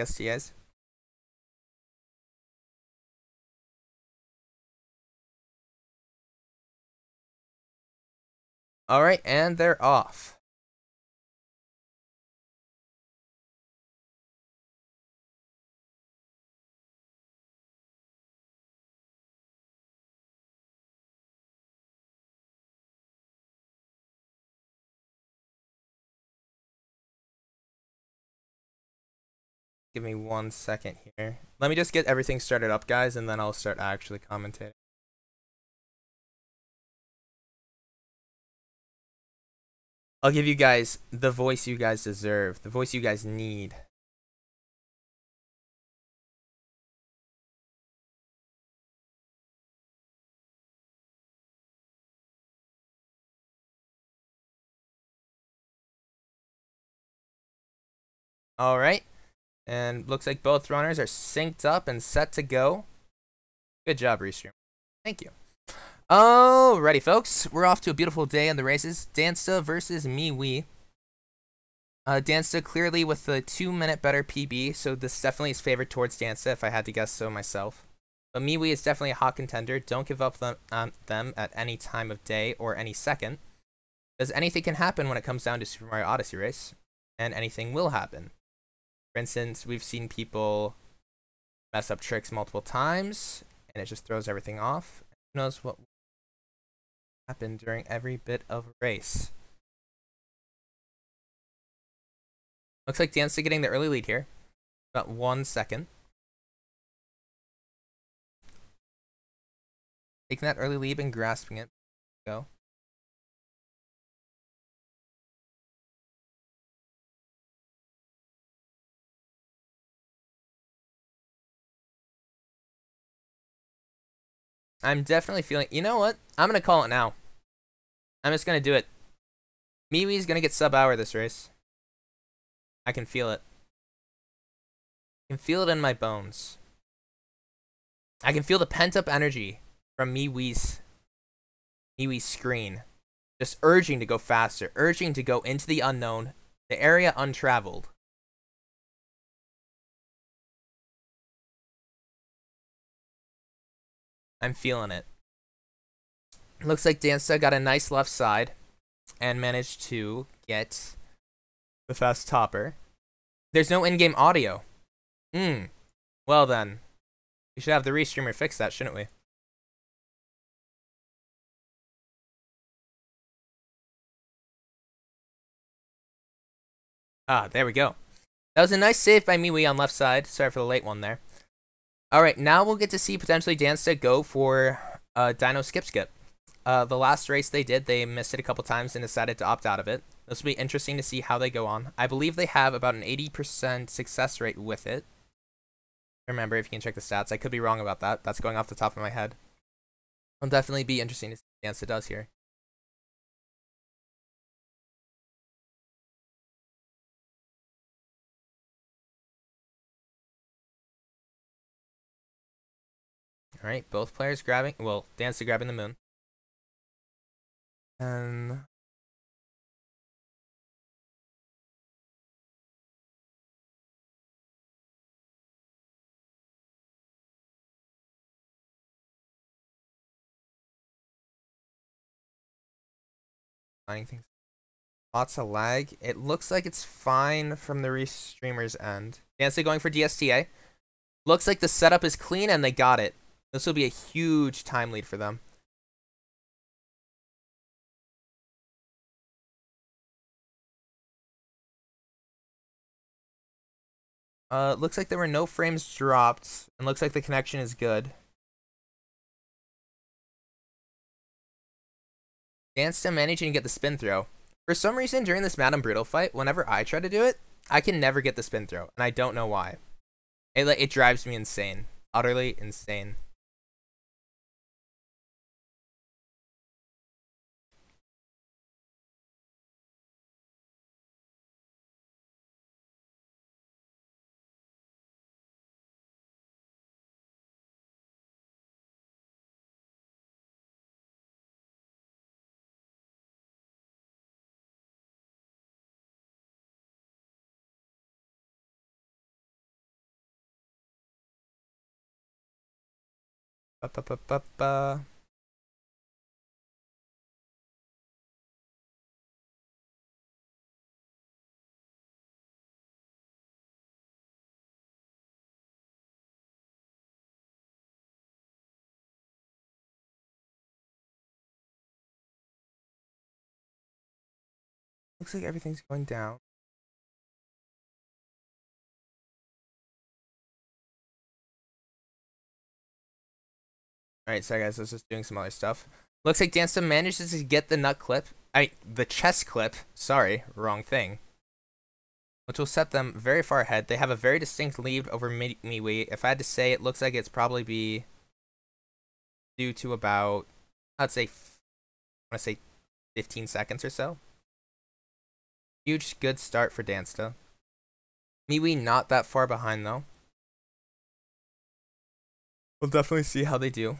DSTAs. All right, and they're off. Give me one second here. Let me just get everything started up, guys, and then I'll start actually commentating. I'll give you guys the voice you guys deserve, the voice you guys need. All right. And looks like both runners are synced up and set to go. Good job, Restream. Thank you. Alrighty, folks. We're off to a beautiful day in the races. Dansta versus MiiWii. Uh, Dansta clearly with the two minute better PB, so this definitely is favored towards Dansta if I had to guess so myself. But MiiWii is definitely a hot contender. Don't give up them, um, them at any time of day or any second. Because anything can happen when it comes down to Super Mario Odyssey race. And anything will happen. For instance, we've seen people mess up tricks multiple times, and it just throws everything off. Who knows what happened during every bit of race. Looks like Dansta getting the early lead here. About one second. Taking that early lead and grasping it. Go. I'm definitely feeling. You know what? I'm gonna call it now. I'm just gonna do it. MiiWii's gonna get sub hour this race. I can feel it. I can feel it in my bones. I can feel the pent up energy from MiiWii's MiiWii's screen. Just urging to go faster, urging to go into the unknown, the area untraveled. I'm feeling it. Looks like Dansta got a nice left side and managed to get the fast topper. There's no in-game audio. Hmm. Well then, we should have the restreamer fix that, shouldn't we? Ah, there we go. That was a nice save by MiiWii on left side. Sorry for the late one there. All right, now we'll get to see potentially Dansta go for uh, Dino Skip Skip. Uh, the last race they did, they missed it a couple times and decided to opt out of it. This will be interesting to see how they go on. I believe they have about an 80% success rate with it. Remember, if you can check the stats, I could be wrong about that. That's going off the top of my head. It'll definitely be interesting to see what does here. All right, both players grabbing. Well, Dansta grabbing the moon. And things. Lots of lag. It looks like it's fine from the restreamer's end. Dansta going for DSTA. Looks like the setup is clean and they got it. This will be a huge time lead for them. Uh, looks like there were no frames dropped, and looks like the connection is good. Managing to get the spin throw. For some reason, during this Madame Broode fight, whenever I try to do it, I can never get the spin throw, and I don't know why. It, like, it drives me insane. Utterly insane. Ba, ba, ba, ba, ba. Looks like everything's going down. Alright, sorry guys, I was just doing some other stuff. Looks like Dansta manages to get the nut clip. I the chest clip. Sorry, wrong thing. Which will set them very far ahead. They have a very distinct lead over Mi MiiWii. If I had to say, it looks like it's probably be due to about, I'd say, I want to say 15 seconds or so. Huge good start for Dansta. MiiWii not that far behind though. We'll definitely see how they do.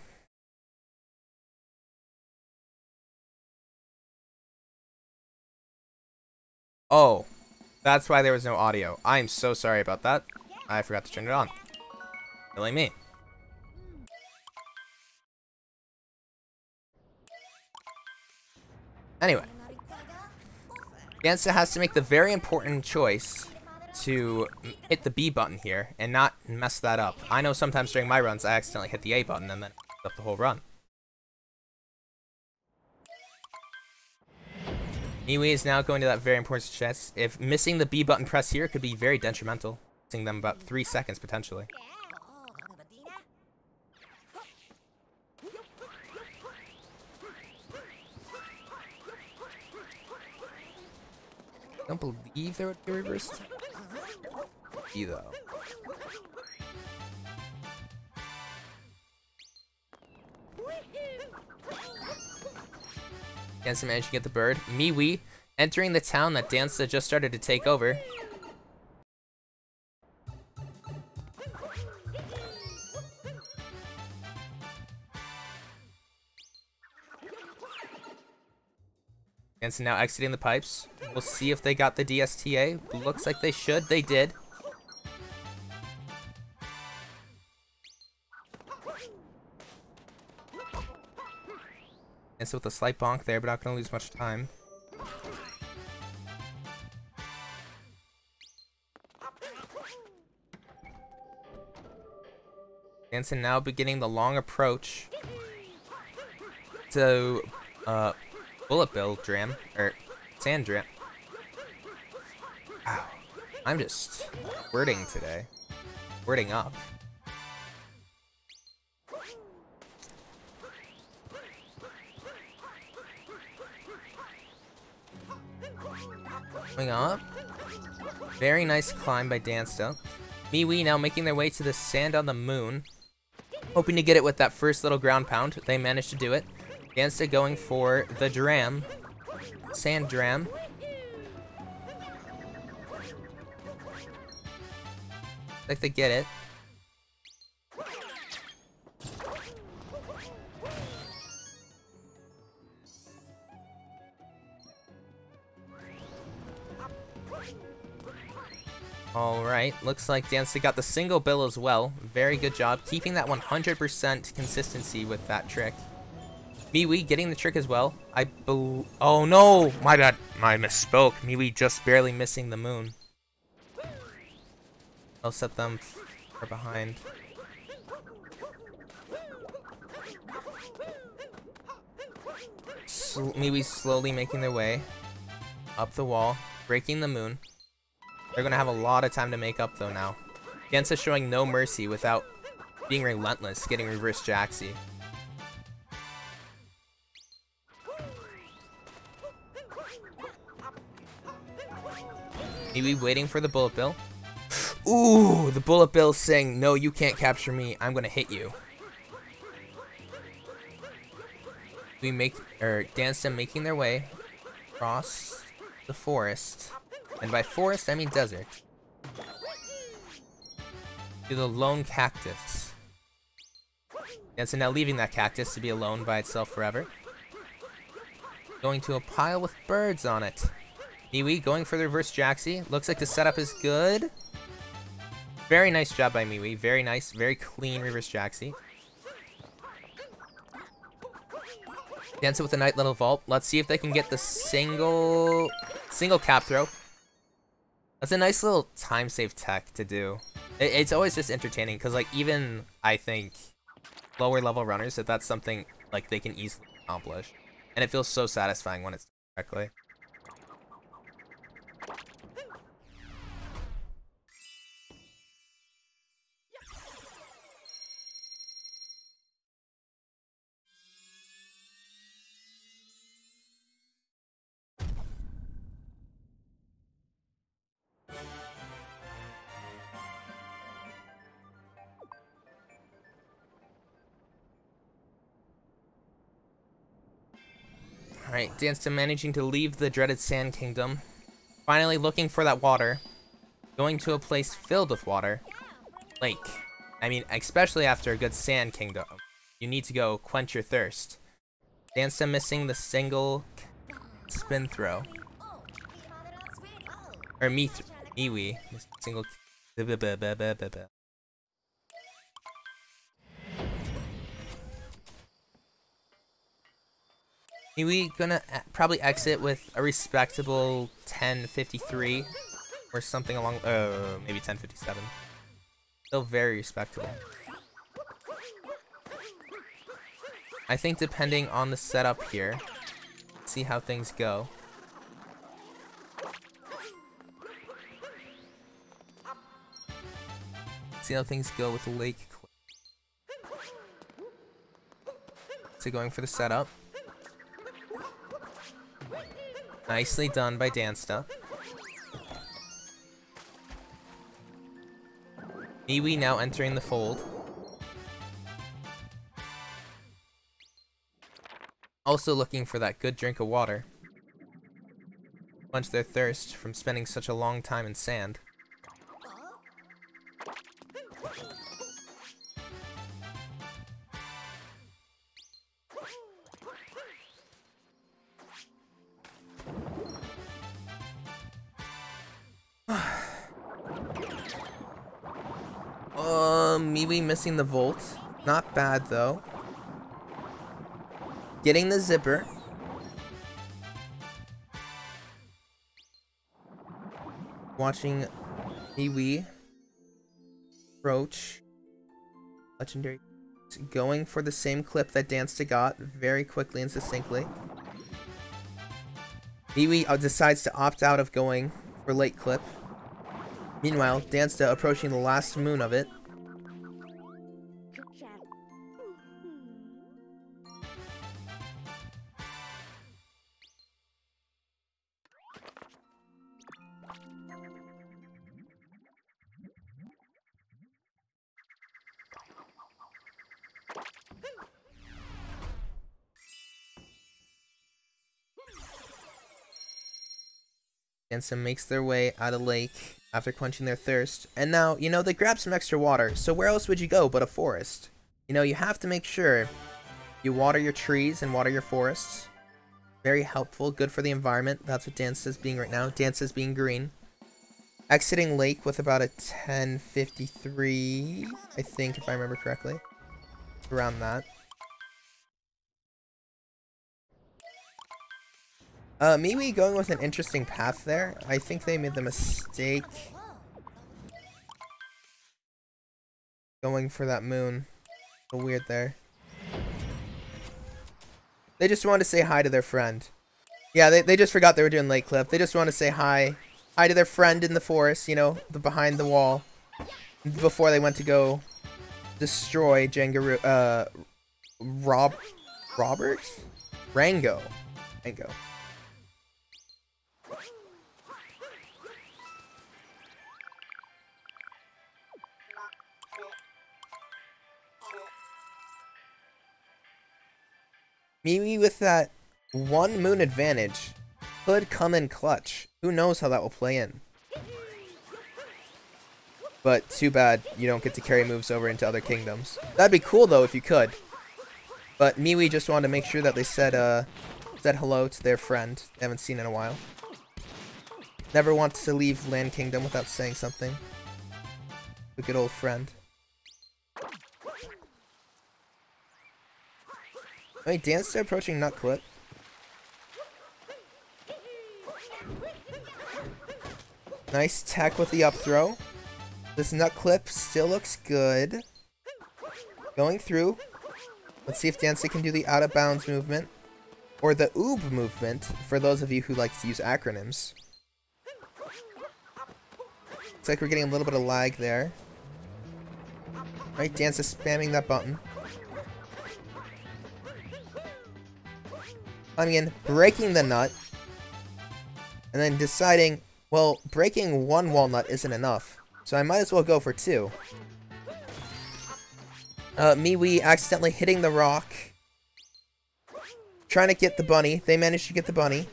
Oh, that's why there was no audio. I am so sorry about that. I forgot to turn it on. Really me. Anyway. Dansta has to make the very important choice to hit the B button here and not mess that up. I know sometimes during my runs I accidentally hit the A button and then up the whole run. MiiWii is now going to that very important chest. If missing the B button press here could be very detrimental. Missing them about three seconds potentially. I don't believe there would be reversed. E though. Dancer managed to get the bird. MiiWii entering the town that Dansta just started to take over. Dansta now exiting the pipes. We'll see if they got the DSTA. Looks like they should. They did. So with a slight bonk there, but not going to lose much time. Danson now beginning the long approach to uh, Bullet Bill Dram, or Sand Dram. Ow. I'm just wording today. Wording up. Up. Very nice climb by Dansta. MiiWii now making their way to the sand on the moon. Hoping to get it with that first little ground pound. They managed to do it. Dansta going for the dram. Sand dram. Like they get it. Alright, looks like Dansta got the single bill as well. Very good job, keeping that 100% consistency with that trick. MiiWii getting the trick as well. I Oh no! My bad. I misspoke. MiiWii just barely missing the moon. I'll set them far behind. Sl slowly making their way up the wall, breaking the moon. They're going to have a lot of time to make up, though, now. Dansta showing no mercy without being relentless, getting reverse Jaxi. Maybe waiting for the bullet bill. Ooh, the bullet bill saying, no, you can't capture me. I'm going to hit you. We make, er, or dance them making their way across the forest. And by forest, I mean desert. To the lone cactus. And so now leaving that cactus to be alone by itself forever. Going to a pile with birds on it. MiiWii going for the reverse Jaxi. Looks like the setup is good. Very nice job by MiiWii. Very nice, very clean reverse Jaxi. Dance it with a night little vault. Let's see if they can get the single single cap throw. That's a nice little time save tech to do. It, it's always just entertaining because like even I think lower level runners that that's something like they can easily accomplish, and it feels so satisfying when it's done correctly. Alright, Danston managing to leave the dreaded Sand Kingdom. Finally looking for that water. Going to a place filled with water. Lake. I mean, especially after a good Sand Kingdom. You need to go quench your thirst. Danston missing the single spin throw. Or me, MiiWii, single. We gonna probably exit with a respectable 1053 or something along, uh, maybe 1057. Still very respectable. I think depending on the setup here, see how things go. See how things go with lake. So going for the setup. Nicely done by Dansta. MiiWii now entering the fold. Also looking for that good drink of water. Quench their thirst from spending such a long time in sand. Missing the volt. Not bad, though. Getting the zipper. Watching MiiWii. approach. Legendary. Going for the same clip that Dansta got very quickly and succinctly. MiiWii uh, decides to opt out of going for late clip. Meanwhile, Dansta approaching the last moon of it. Dansta makes their way out of lake after quenching their thirst. And now, you know, they grab some extra water, so where else would you go but a forest? You know, you have to make sure you water your trees and water your forests. Very helpful, good for the environment. That's what Dance is being right now. Dance is being green. Exiting lake with about a 1053, I think, if I remember correctly. Around that. Uh, MiiWii going with an interesting path there. I think they made the mistake going for that moon. A weird there. They just wanted to say hi to their friend. Yeah, they, they just forgot they were doing Lake Clip. They just want to say hi. Hi to their friend in the forest, you know, the behind the wall. Before they went to go destroy Jengaroo, uh, Rob, Robert? Rango. Rango. Maybe with that one moon advantage could come in clutch. Who knows how that will play in. But too bad you don't get to carry moves over into other kingdoms. That'd be cool though if you could. But MiiWii just wanted to make sure that they said uh said hello to their friend they haven't seen in a while. Never wants to leave Land Kingdom without saying something. A good old friend. Wait, Dance approaching Nut Clip. Nice tech with the up throw. This Nut Clip still looks good. Going through. Let's see if Dancer can do the out of bounds movement. Or the OOB movement, for those of you who like to use acronyms. Looks like we're getting a little bit of lag there. Right, Dance is spamming that button. Coming in, breaking the nut. And then deciding, well, breaking one walnut isn't enough. So I might as well go for two. Uh, MiiWii accidentally hitting the rock. Trying to get the bunny. They managed to get the bunny.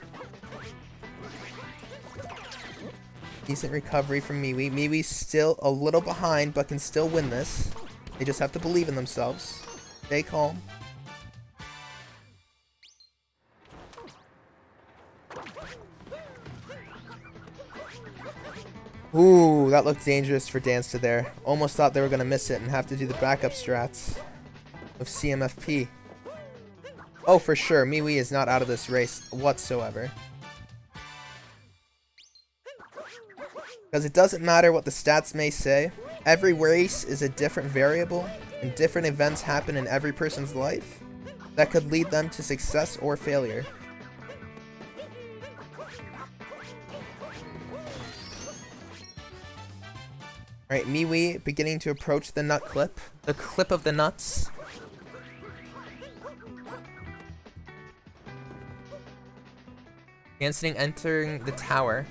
Decent recovery from MiiWii. MiiWii's still a little behind, but can still win this. They just have to believe in themselves. Stay calm. Ooh, that looked dangerous for Dansta there. Almost thought they were going to miss it and have to do the backup strats of CMFP. Oh, for sure, MiiWii is not out of this race whatsoever. Because it doesn't matter what the stats may say. Every race is a different variable, and different events happen in every person's life that could lead them to success or failure. Alright, MiiWii beginning to approach the nut clip. The clip of the nuts. Dancing entering the tower.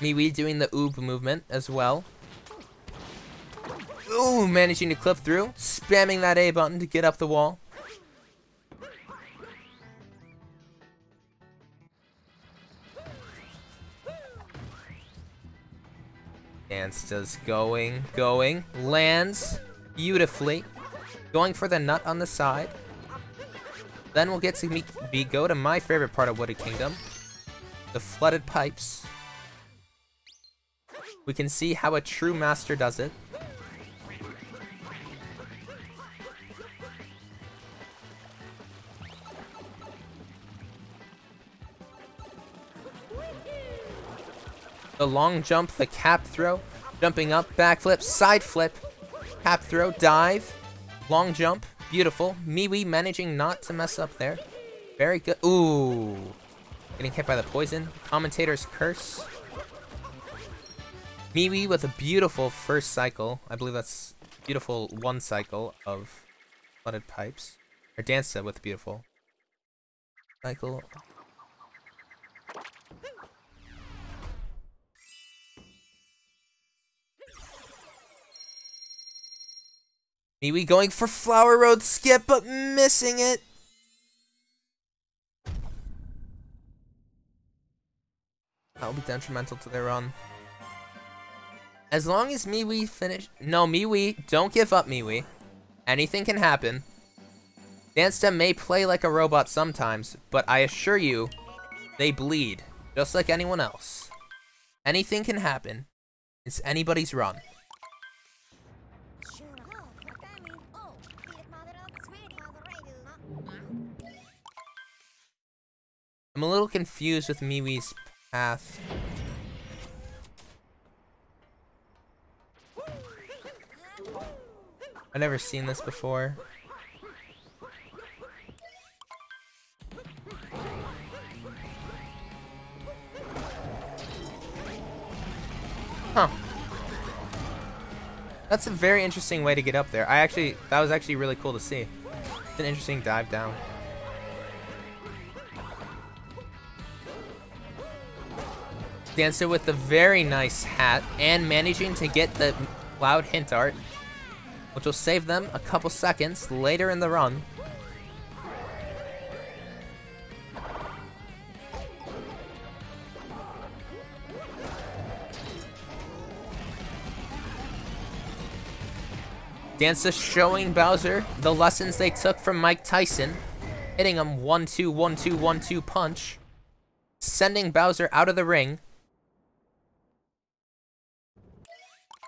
MiiWii doing the oob movement as well. Ooh, managing to clip through. Spamming that A button to get up the wall. Dance does going, going. Lands beautifully. Going for the nut on the side. Then we'll get to meet, be go to my favorite part of Wooded Kingdom. The flooded pipes. We can see how a true master does it. The long jump, the cap throw, jumping up, backflip, side flip, cap throw, dive, long jump, beautiful. MiiWii managing not to mess up there. Very good. Ooh. Getting hit by the poison. Commentator's curse. MiiWii with a beautiful first cycle. I believe that's beautiful one cycle of flooded pipes. Or Dansta with beautiful cycle. MiiWii going for Flower Road skip, but missing it. That'll be detrimental to their run. As long as MiiWii finish... No, MiiWii, don't give up, MiiWii. Anything can happen. Danstem may play like a robot sometimes, but I assure you, they bleed, just like anyone else. Anything can happen. It's anybody's run. I'm a little confused with MiiWii's path. I've never seen this before. Huh. That's a very interesting way to get up there. I actually, that was actually really cool to see. It's an interesting dive down. Dancer with a very nice hat and managing to get the loud hint art, which will save them a couple seconds later in the run. Dancer showing Bowser the lessons they took from Mike Tyson, hitting him 1-2, 1-2, 1-2 punch. sending Bowser out of the ring.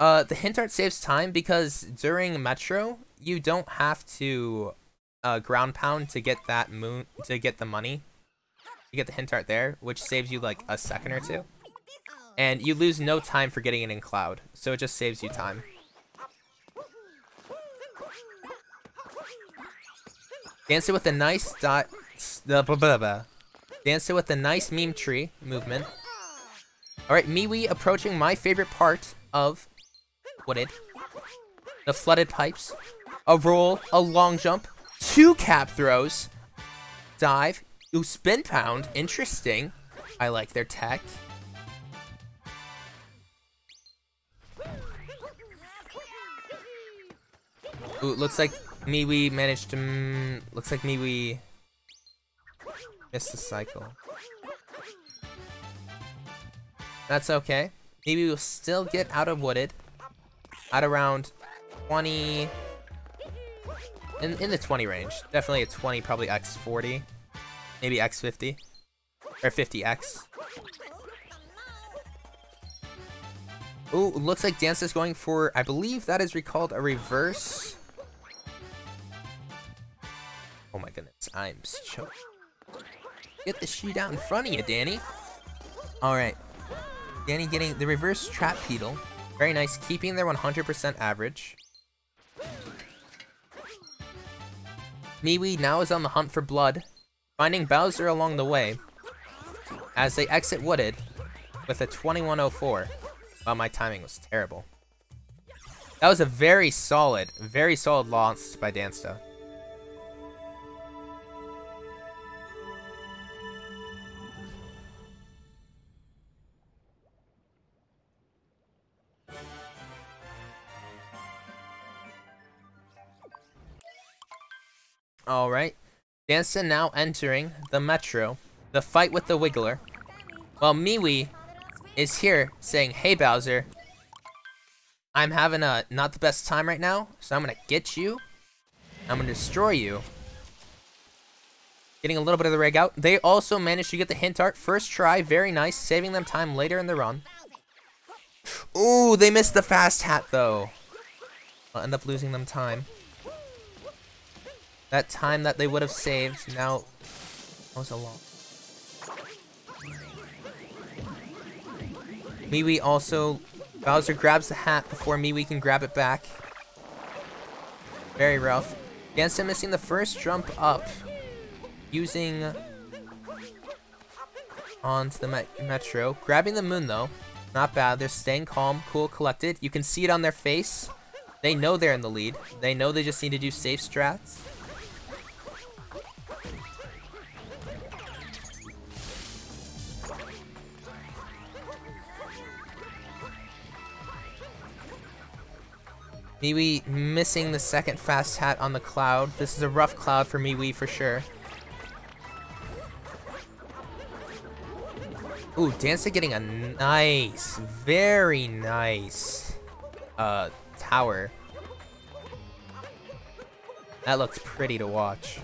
Uh, the hint art saves time because during Metro, you don't have to uh, ground pound to get that moon to get the money. You get the hint art there, which saves you like a second or two. And you lose no time for getting it in Cloud, so it just saves you time. Dance it with a nice dot. Blah, blah, blah, blah. Dance it with a nice meme tree movement. Alright, MiiWii approaching my favorite part of Wooded. The flooded pipes. A roll, a long jump, two cap throws, dive, ooh, spin pound. Interesting. I like their tech. Ooh, looks like MiiWii managed to. Mm, looks like MiiWii missed the cycle. That's okay. Maybe we'll still get out of Wooded at around 20. In, in the 20 range. Definitely a 20, probably X40. Maybe X50. Or 50X. Ooh, looks like Dance is going for, I believe that is recalled a reverse. Oh my goodness, I'm choking. Get the sheet out in front of you, Danny. Alright. Danny getting the reverse trap pedal. Very nice, keeping their 100% average. MiiWii now is on the hunt for blood, finding Bowser along the way as they exit Wooded with a 2104. Wow, my timing was terrible. That was a very solid, very solid loss by Dansta. Alright. Dansta now entering the Metro, the fight with the Wiggler, while MiiWii is here saying, Hey Bowser, I'm having a not the best time right now, so I'm gonna get you. I'm gonna destroy you. Getting a little bit of the rig out. They also managed to get the hint art first try, very nice, saving them time later in the run. Ooh, they missed the fast hat though. I'll end up losing them time. That time that they would have saved, now was a lot. MiiWii also, Bowser grabs the hat before MiiWii can grab it back. Very rough. Dansta missing the first jump up, using onto the met Metro. Grabbing the moon though, not bad. They're staying calm, cool, collected. You can see it on their face. They know they're in the lead. They know they just need to do safe strats. MiiWii missing the second fast hat on the cloud. This is a rough cloud for MiiWii for sure. Ooh, Dancer getting a nice, very nice uh, tower. That looks pretty to watch.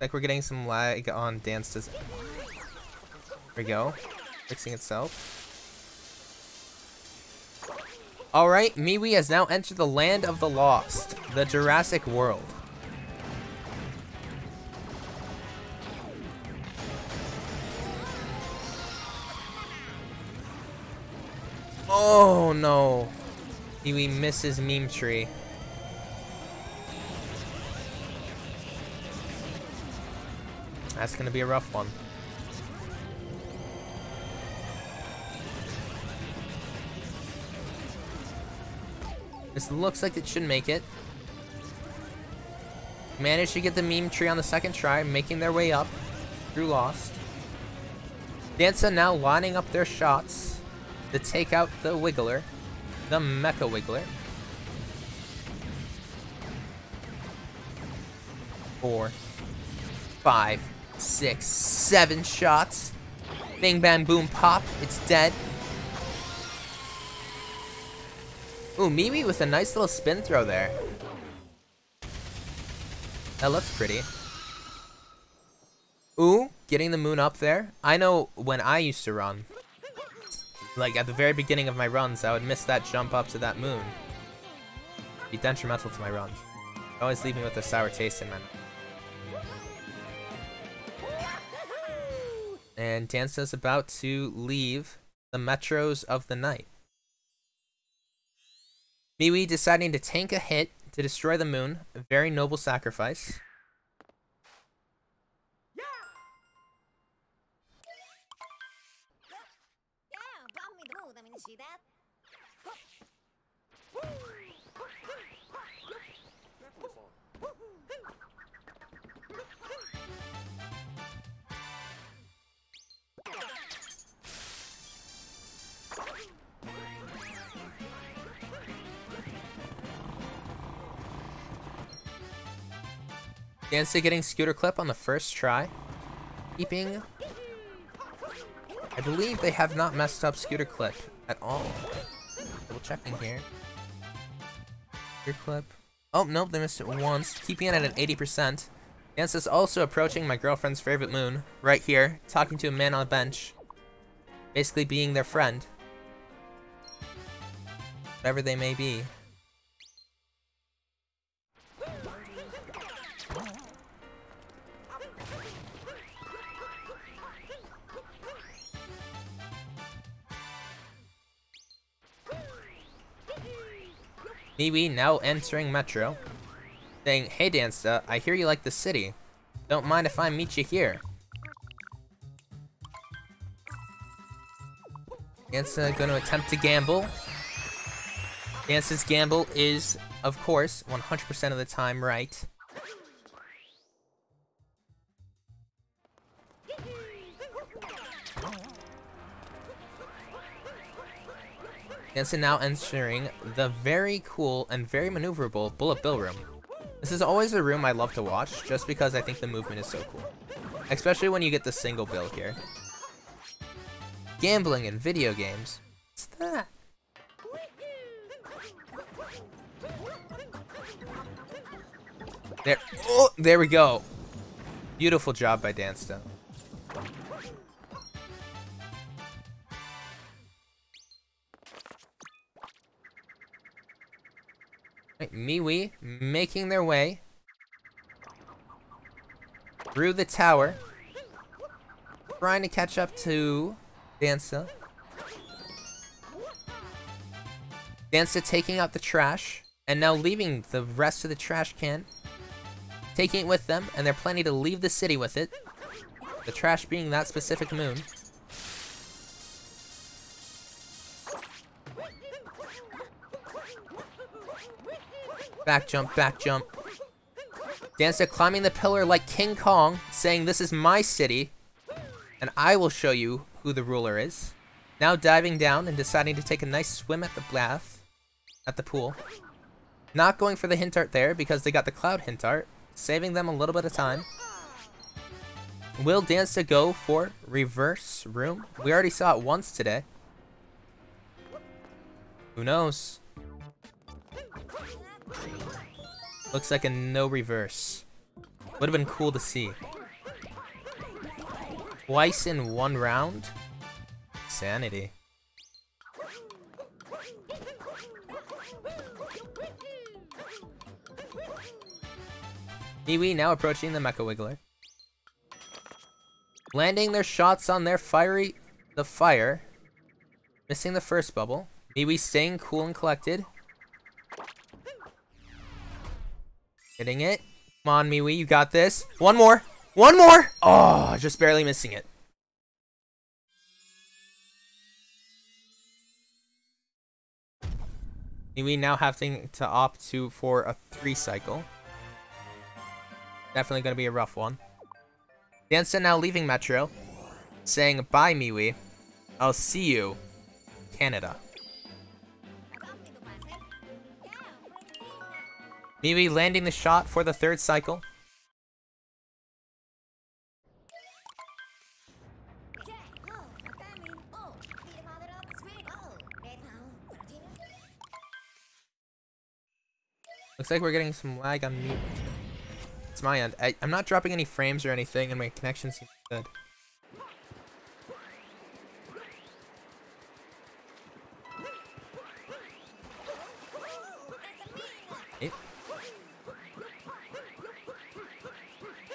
Like we're getting some lag on Dance There we go. Fixing itself. Alright, MiiWii has now entered the land of the lost, the Jurassic world. Oh no. MiiWii misses meme tree. That's gonna be a rough one. This looks like it should make it. Managed to get the meme tree on the second try, making their way up through Lost. Dansta now lining up their shots to take out the Wiggler, the Mecha Wiggler. Four, five, six, seven shots. Bing, bang, boom, pop. It's dead. Ooh, Mimi with a nice little spin throw there. That looks pretty. Ooh, getting the moon up there. I know when I used to run, like at the very beginning of my runs, I would miss that jump up to that moon. Be detrimental to my runs. Always leave me with a sour taste in my mouth. And Dansta's about to leave the metros of the night. MiiWii deciding to tank a hit to destroy the moon. A very noble sacrifice. Dansta getting Scooter Clip on the first try. Keeping... I believe they have not messed up Scooter Clip at all. Double checking here. Scooter Clip. Oh, nope, they missed it once. Keeping it at an 80%. Dansta's also approaching my girlfriend's favorite moon, right here, talking to a man on a bench. Basically being their friend. Whatever they may be. MiiWii now entering Metro, saying, Hey Dansta, I hear you like the city. Don't mind if I meet you here. Dansta gonna attempt to gamble. Dansta's gamble is, of course, 100% of the time right. Dansta now entering the very cool and very maneuverable Bullet Bill room. This is always a room I love to watch, just because I think the movement is so cool. Especially when you get the single bill here. Gambling in video games. What's that? There, oh, there we go. Beautiful job by Dansta. MiiWii making their way through the tower, trying to catch up to Dansta. Dansta taking out the trash, and now leaving the rest of the trash can, taking it with them, and they're planning to leave the city with it. The trash being that specific moon. Back jump, back jump. Dansta climbing the pillar like King Kong, saying this is my city, and I will show you who the ruler is. Now diving down and deciding to take a nice swim at the bath, at the pool. Not going for the hint art there because they got the cloud hint art, saving them a little bit of time. Will Dansta go for reverse room? We already saw it once today. Who knows? Looks like a no reverse. Would have been cool to see. Twice in one round? Sanity. MiiWii now approaching the Mecha Wiggler. Landing their shots on their fiery... the fire. Missing the first bubble. MiiWii staying cool and collected. Hitting it. Come on, MiiWii, you got this. One more. One more! Oh, just barely missing it. MiiWii now having to opt to for a three cycle. Definitely to be a rough one. Dansta now leaving Metro, saying bye, MiiWii. I'll see you, Canada. MiiWii landing the shot for the third cycle. Looks like we're getting some lag on me. It's my end. I, am not dropping any frames or anything, and my connection seems good.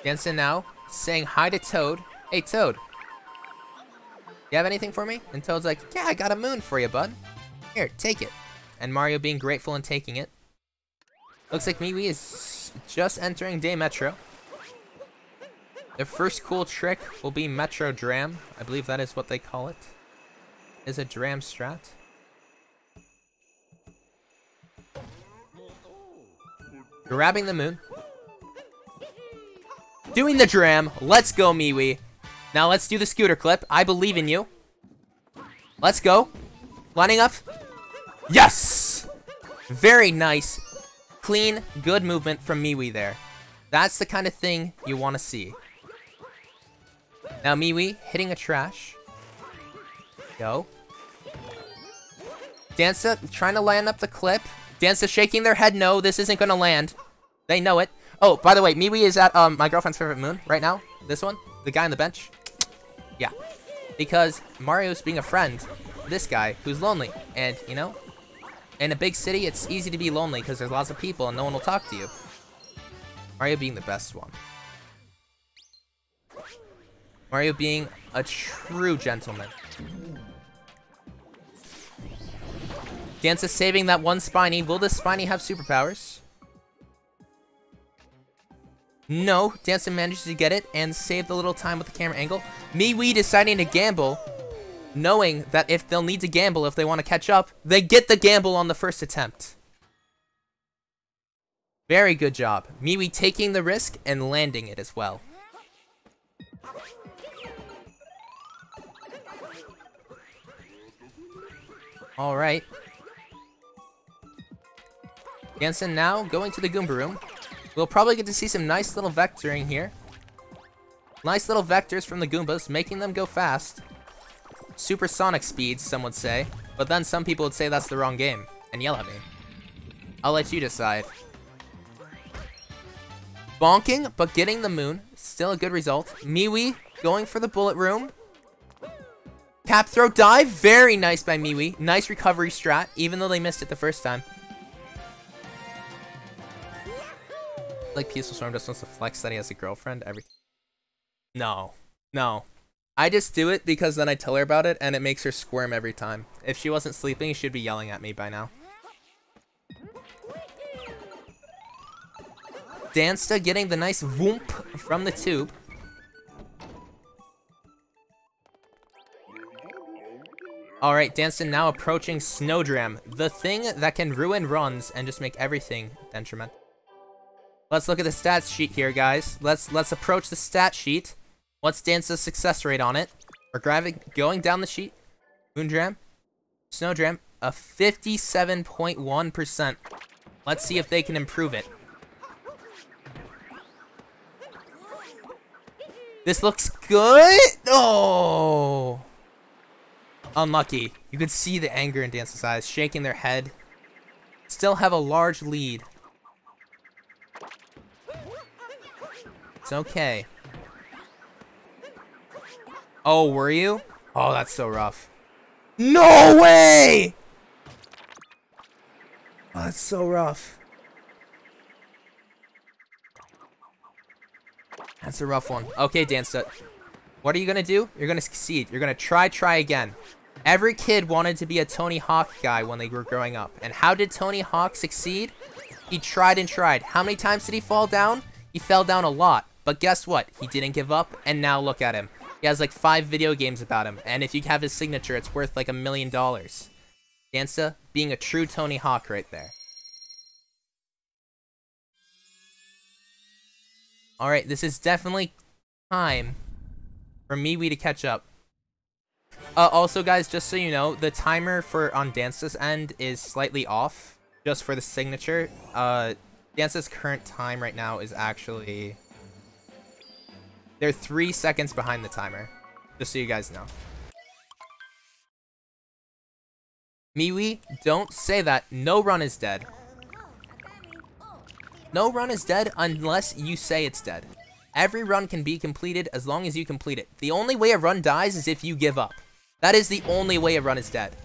Jensen now saying hi to Toad. Hey, Toad. You have anything for me? And Toad's like, yeah, I got a moon for you, bud. Here, take it. And Mario being grateful and taking it. Looks like MiiWii is just entering Day Metro. Their first cool trick will be Metro Dram. I believe that is what they call it. Is a Dram strat. Grabbing the moon. Doing the dram. Let's go, MiiWii. Now let's do the scooter clip. I believe in you. Let's go. Lining up. Yes! Very nice. Clean, good movement from MiiWii there. That's the kind of thing you want to see. Now MiiWii hitting a trash. Go. Dansta trying to land up the clip. Dansta shaking their head no, this isn't going to land. They know it. Oh, by the way, MiiWii is at um, my girlfriend's favorite moon right now. This one. The guy on the bench. Yeah. Because Mario's being a friend this guy who's lonely. And, you know, in a big city, it's easy to be lonely because there's lots of people and no one will talk to you. Mario being the best one. Mario being a true gentleman. Gans is saving that one Spiny. Will the Spiny have superpowers? No, Dansta manages to get it and save the little time with the camera angle. MiiWii deciding to gamble, knowing that if they'll need to gamble if they want to catch up, they get the gamble on the first attempt. Very good job. MiiWii taking the risk and landing it as well. Alright. Jansen now going to the Goomba room. We'll probably get to see some nice little vectoring here. Nice little vectors from the Goombas, making them go fast. Supersonic speeds, some would say. But then some people would say that's the wrong game, and yell at me. I'll let you decide. Bonking, but getting the moon. Still a good result. MiiWii going for the bullet room. Cap throw dive. Very nice by MiiWii. Nice recovery strat, even though they missed it the first time. Like Peaceful Storm just wants to flex that he has a girlfriend. Everything. No, no. I just do it because then I tell her about it and it makes her squirm every time. If she wasn't sleeping, she'd be yelling at me by now. Dansta getting the nice whoomp from the tube. Alright, Dansta now approaching Snowdram, the thing that can ruin runs and just make everything detrimental. Let's look at the stats sheet here, guys. Let's let's approach the stat sheet. What's Dansta's success rate on it? We're grabbing, going down the sheet. Moondram, Snowdram, a 57.1%. Let's see if they can improve it. This looks good. Oh, unlucky. You can see the anger in Dansta's eyes, shaking their head. Still have a large lead. It's okay. Oh, were you? Oh, that's so rough. No way! Oh, that's so rough. That's a rough one. Okay, Dansta. What are you gonna do? You're gonna succeed. You're gonna try, try again. Every kid wanted to be a Tony Hawk guy when they were growing up. And how did Tony Hawk succeed? He tried and tried. How many times did he fall down? He fell down a lot. But guess what? He didn't give up, and now look at him. He has like five video games about him, and if you have his signature, it's worth like a million dollars. Dansta being a true Tony Hawk right there. Alright, this is definitely time for MiiWii to catch up. Uh, also, guys, just so you know, the timer for on Dansta's end is slightly off, just for the signature. Uh, Dansta's current time right now is actually they're three seconds behind the timer. Just so you guys know. MiiWii, don't say that. No run is dead. No run is dead unless you say it's dead. Every run can be completed as long as you complete it. The only way a run dies is if you give up. That is the only way a run is dead.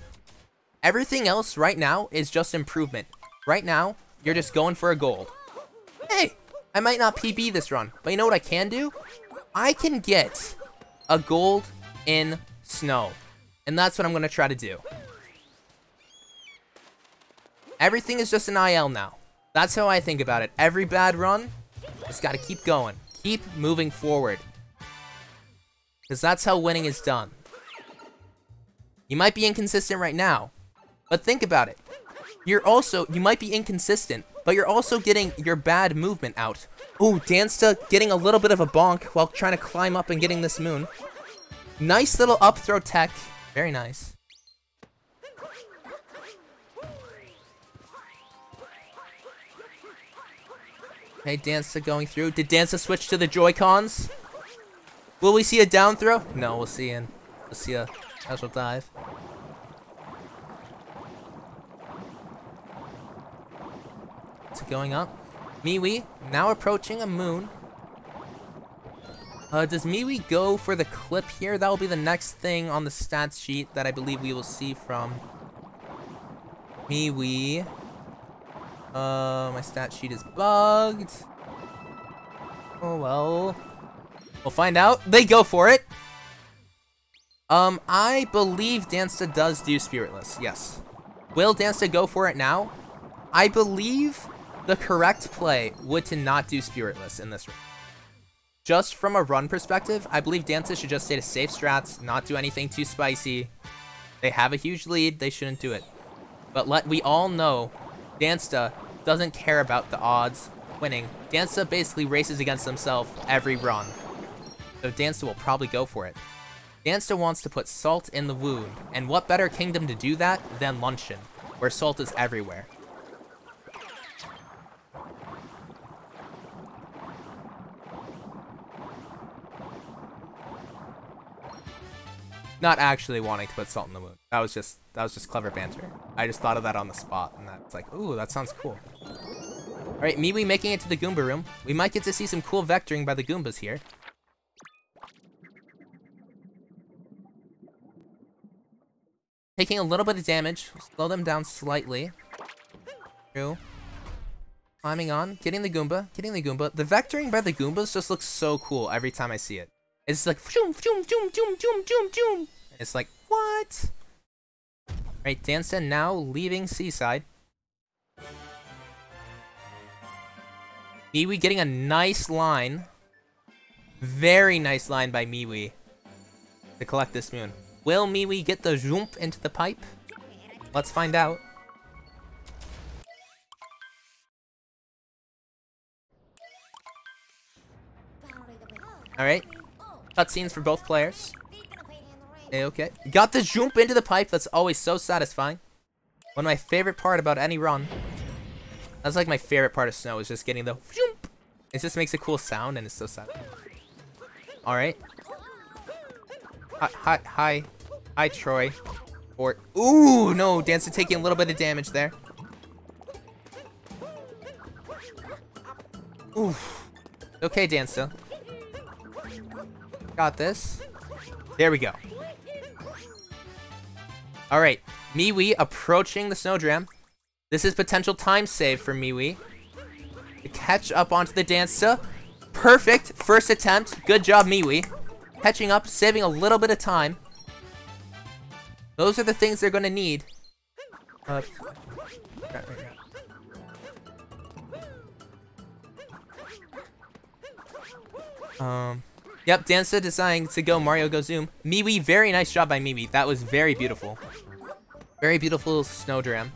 Everything else right now is just improvement. Right now, you're just going for a gold. Hey, I might not PB this run, but you know what I can do? I can get a gold in snow. And that's what I'm going to try to do. Everything is just an IL now. That's how I think about it. Every bad run, just got to keep going. Keep moving forward. Because that's how winning is done. You might be inconsistent right now, but think about it. You're also, you might be inconsistent, but you're also getting your bad movement out. Ooh, Dansta getting a little bit of a bonk while trying to climb up and getting this moon. Nice little up throw tech. Very nice. Hey, Dansta going through. Did Dansta switch to the Joy-Cons? Will we see a down throw? No, we'll see an we'll see a special dive. Going up. MiiWii now approaching a moon. Uh, does MiiWii go for the clip here? That will be the next thing on the stats sheet that I believe we will see from MiiWii. Uh, my stat sheet is bugged. Oh well. We'll find out. They go for it. Um, I believe Dansta does do Spiritless. Yes. Will Dansta go for it now? I believe the correct play would to not do Spiritless in this room. Just from a run perspective, I believe Dansta should just stay to safe strats, not do anything too spicy. They have a huge lead, they shouldn't do it. But let we all know, Dansta doesn't care about the odds winning. Dansta basically races against himself every run. So Dansta will probably go for it. Dansta wants to put salt in the wound, and what better kingdom to do that than Luncheon, where salt is everywhere. Not actually wanting to put salt in the wound. That was just that was just clever banter. I just thought of that on the spot, and that's like, ooh, that sounds cool. All right, MiiWii making it to the Goomba room. We might get to see some cool vectoring by the Goombas here. Taking a little bit of damage. Slow them down slightly. True. Climbing on, getting the Goomba, getting the Goomba. The vectoring by the Goombas just looks so cool every time I see it. It's like, zoom, zoom, zoom, zoom, zoom, zoom, zoom. It's like, what? Right, Dansta now leaving Seaside. MiiWii getting a nice line. Very nice line by MiiWii to collect this moon. Will MiiWii get the jump into the pipe? Let's find out. Alright, Cutscenes for both players. Okay. Got the jump into the pipe. That's always so satisfying. One of my favorite part about any run. That's like my favorite part of snow is just getting the jump. It just makes a cool sound and it's so sad. All right. Hi, hi, hi, hi, Troy. Or ooh, no, Dansta taking a little bit of damage there. Oof. Okay, Dansta. Got this. There we go. Alright, MiiWii approaching the Snowdram. This is potential time save for MiiWii. To catch up onto the Dansta. Perfect first attempt. Good job, MiiWii. Catching up, saving a little bit of time. Those are the things they're going to need. Uh, um... Yep, Dansta deciding to go Mario Go Zoom. MiiWii, very nice job by MiiWii. That was very beautiful. Very beautiful Snowdram.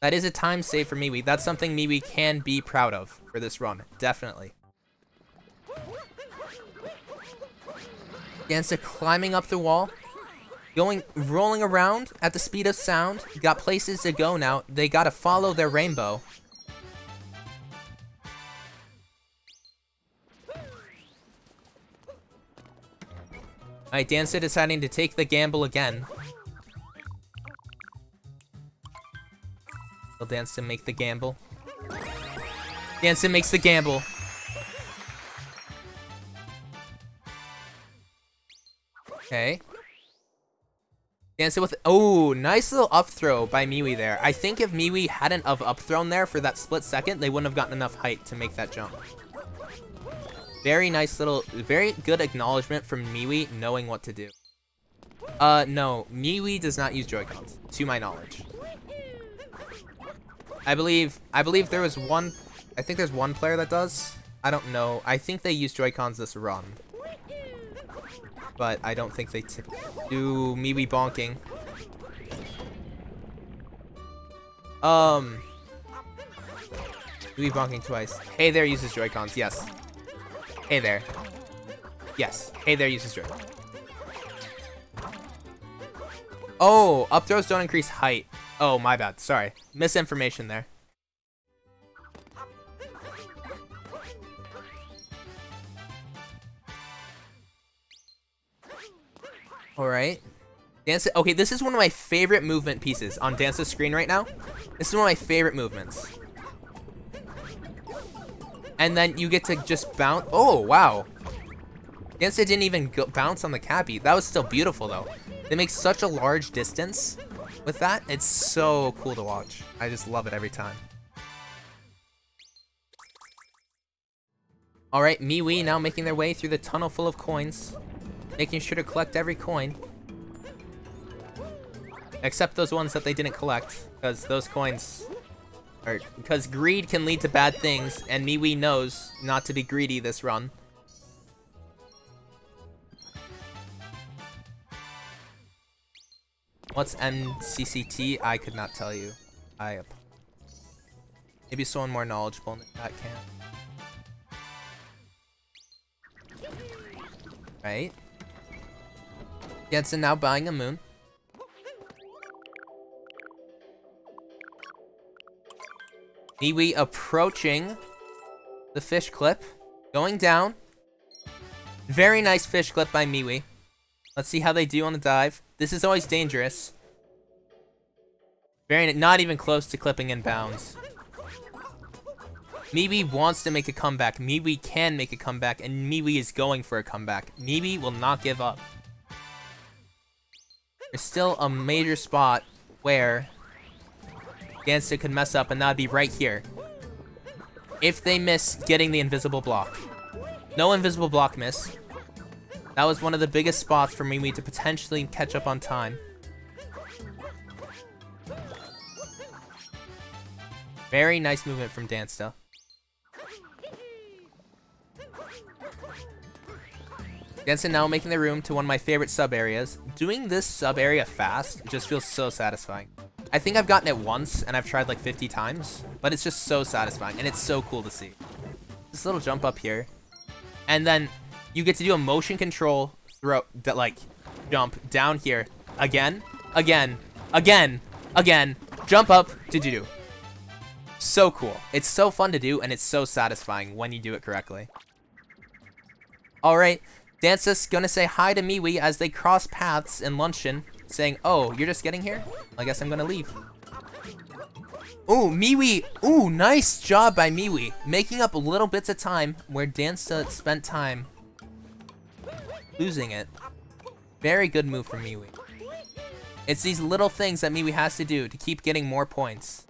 That is a time save for MiiWii. That's something MiiWii can be proud of for this run. Definitely. Dansta climbing up the wall. Going, rolling around at the speed of sound. Got places to go now. They gotta follow their rainbow. Alright, Dansta deciding to take the gamble again. Will Dansta make the gamble? Dansta makes the gamble. Okay. Dansta with oh, nice little up throw by MiiWii there. I think if MiiWii hadn't of up thrown there for that split second, they wouldn't have gotten enough height to make that jump. Very nice little, very good acknowledgement from MiiWii knowing what to do. Uh, no, MiiWii does not use Joy-Cons, to my knowledge. I believe, I believe there was one, I think there's one player that does. I don't know. I think they use Joy-Cons this run. But I don't think they typically do MiiWii bonking. Um, MiiWii bonking twice. Hey there uses Joy-Cons, yes. Hey there. Yes, hey there uses Joy. Oh, up throws don't increase height. Oh, my bad. Sorry. Misinformation there. Alright. Dance. Okay, this is one of my favorite movement pieces on Dansta's screen right now. This is one of my favorite movements. And then you get to just bounce. Oh, wow. Dansta didn't even bounce on the cappy. That was still beautiful, though. They make such a large distance with that. It's so cool to watch. I just love it every time. Alright, MiiWii now making their way through the tunnel full of coins. Making sure to collect every coin. Except those ones that they didn't collect. Because those coins... Because greed can lead to bad things, and MiiWii knows not to be greedy this run. What's MCCT? I could not tell you. I Maybe someone more knowledgeable in the chat can. Right. Jensen now buying a moon. MiiWii approaching the fish clip. Going down. Very nice fish clip by MiiWii. Let's see how they do on the dive. This is always dangerous. Very not even close to clipping in bounds. MiiWii wants to make a comeback. MiiWii can make a comeback, and MiiWii is going for a comeback. MiiWii will not give up. There's still a major spot where Dansta could mess up, and that'd be right here. If they miss getting the invisible block. No invisible block miss. That was one of the biggest spots for Mimi to potentially catch up on time. Very nice movement from Dansta. Dansta now making the room to one of my favorite sub-areas. Doing this sub-area fast just feels so satisfying. I think I've gotten it once, and I've tried like 50 times, but it's just so satisfying, and it's so cool to see. This little jump up here. And then you get to do a motion control throw that like jump down here again, again, again, again, jump up to do. So cool. It's so fun to do and it's so satisfying when you do it correctly. Alright, Dance's gonna say hi to MiiWii as they cross paths in luncheon, saying, Oh, you're just getting here? I guess I'm gonna leave. Ooh, MiiWii. Ooh, nice job by MiiWii. Making up little bits of time where Dansta spent time losing it. Very good move from MiiWii. It's these little things that MiiWii has to do to keep getting more points.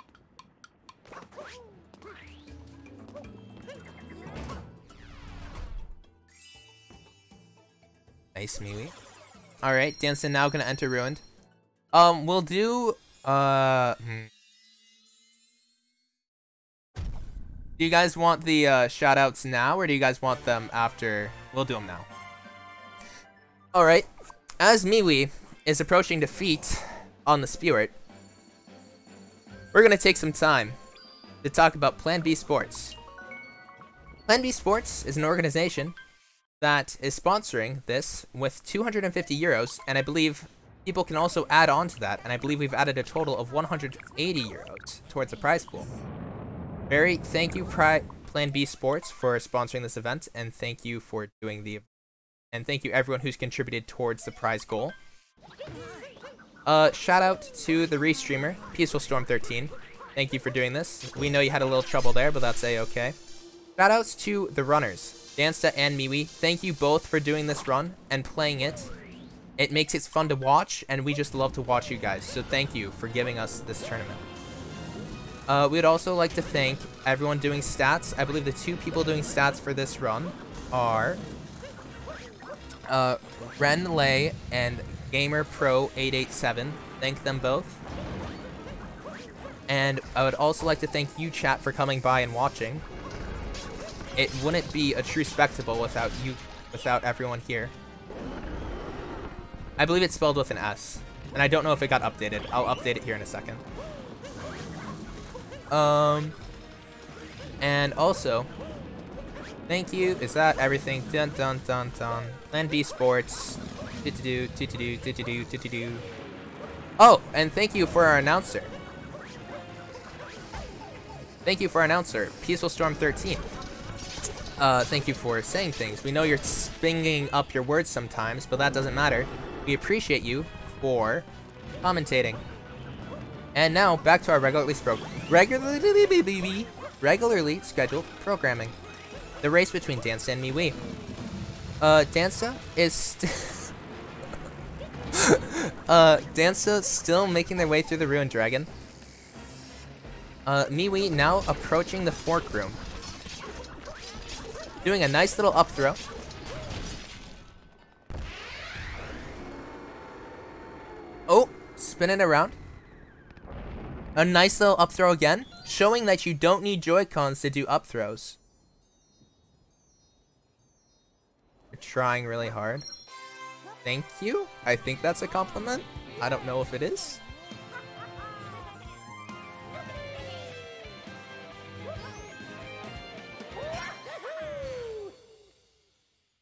Nice, MiiWii. Alright, Dansta now gonna enter Ruined. Um, we'll do, uh... Hmm. Do you guys want the uh, shoutouts now, or do you guys want them after? We'll do them now. Alright, as MiiWii is approaching defeat on the Spirit, we're going to take some time to talk about Plan B Sports. Plan B Sports is an organization that is sponsoring this with 250 euros, and I believe people can also add on to that, and I believe we've added a total of 180 euros towards the prize pool. Very thank you, Pri Plan B Sports, for sponsoring this event, and thank you for doing the and thank you everyone who's contributed towards the prize goal. Uh, shout out to the restreamer, Peaceful Storm 13, Thank you for doing this. We know you had a little trouble there, but that's a-okay. Shoutouts to the runners, Dansta and MiiWii. Thank you both for doing this run and playing it. It makes it fun to watch, and we just love to watch you guys. So thank you for giving us this tournament. Uh, we'd also like to thank everyone doing stats. I believe the two people doing stats for this run are uh, Ren Lay and Gamer Pro 887. Thank them both. And I would also like to thank you, chat, for coming by and watching. It wouldn't be a true spectacle without you, without everyone here. I believe it's spelled with an S. And I don't know if it got updated. I'll update it here in a second. Um, and also, thank you. Is that everything? Dun dun dun dun. Plan B Sports. Do do, do do, do do, do do. Oh, and thank you for our announcer. Thank you for our announcer, Peaceful Storm 13. Uh, thank you for saying things. We know you're spinging up your words sometimes, but that doesn't matter. We appreciate you for commentating. And now, back to our regularly, regularly, regularly scheduled programming. The race between Dansta and MiiWii. Uh, Dansta is... uh, Dansta still making their way through the Ruined Dragon. Uh, MiiWii now approaching the Fork Room. Doing a nice little up throw. Oh, spinning around. A nice little up throw again, showing that you don't need Joy-Cons to do up throws. You're trying really hard. Thank you. I think that's a compliment. I don't know if it is.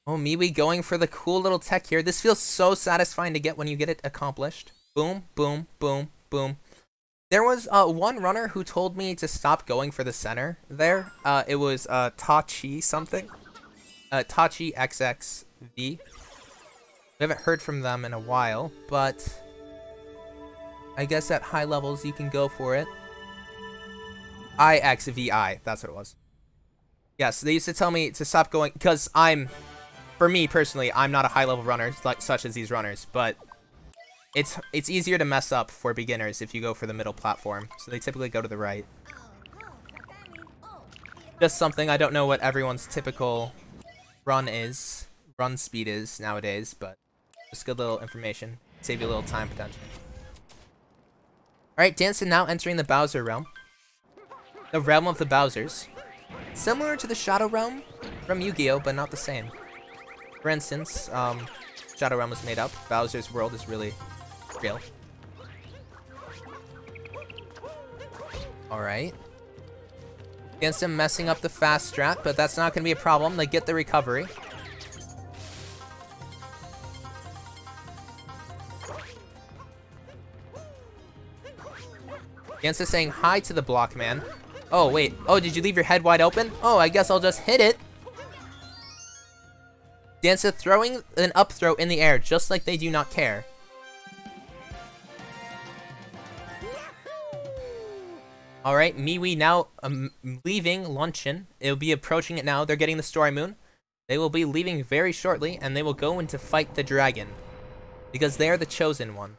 Oh, MiiWii going for the cool little tech here. This feels so satisfying to get when you get it accomplished. Boom, boom, boom, boom. There was uh, one runner who told me to stop going for the center there. Uh, it was uh, Tachi something. Uh, Tachi XXV. We haven't heard from them in a while, but I guess at high levels you can go for it. IXVI, that's what it was. Yes, they used to tell me to stop going because I'm, for me personally, I'm not a high level runner like such as these runners, but it's it's easier to mess up for beginners if you go for the middle platform, so they typically go to the right. Just something, I don't know what everyone's typical run is, run speed is nowadays, but just good little information. Save you a little time potentially. Alright, Dansta now entering the Bowser realm. The realm of the Bowsers. Similar to the Shadow Realm from Yu-Gi-Oh, but not the same. For instance, um, Shadow Realm was made up. Bowser's world is really real. Alright. Against him messing up the fast strat, but that's not going to be a problem. They get the recovery. Dansta saying hi to the block man. Oh, wait. Oh, did you leave your head wide open? Oh, I guess I'll just hit it. Dansta throwing an up throw in the air, just like they do not care. Alright, MiiWii now um, leaving Luncheon. It'll be approaching it now. They're getting the Story Moon. They will be leaving very shortly, and they will go in to fight the dragon. Because they are the chosen one.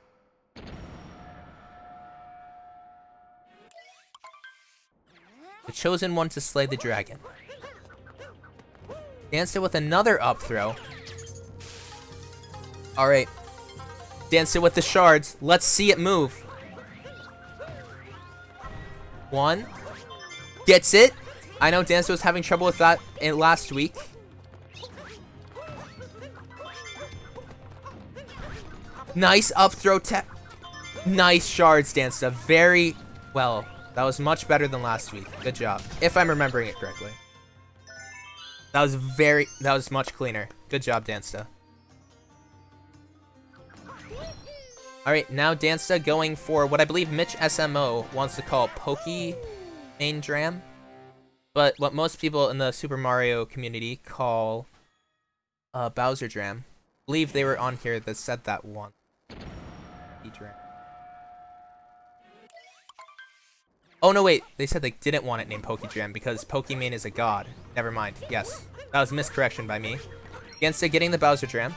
The chosen one to slay the dragon. Dansta with another up throw. Alright. Dansta with the shards. Let's see it move. One. Gets it. I know Dansta was having trouble with that in last week. Nice up throw tap. Nice shards, Dansta. Very well. That was much better than last week. Good job. If I'm remembering it correctly. That was very, that was much cleaner. Good job, Dansta. Alright, now Dansta going for what I believe Mitch SMO wants to call Pokey Main Dram. But what most people in the Super Mario community call uh, Bowser Dram. I believe they were on here that said that one. Dram. Oh, no, wait. They said they didn't want it named Pokejam because Pokimane is a god. Never mind. Yes. That was a miscorrection by me. Against it getting the Bowser Jam.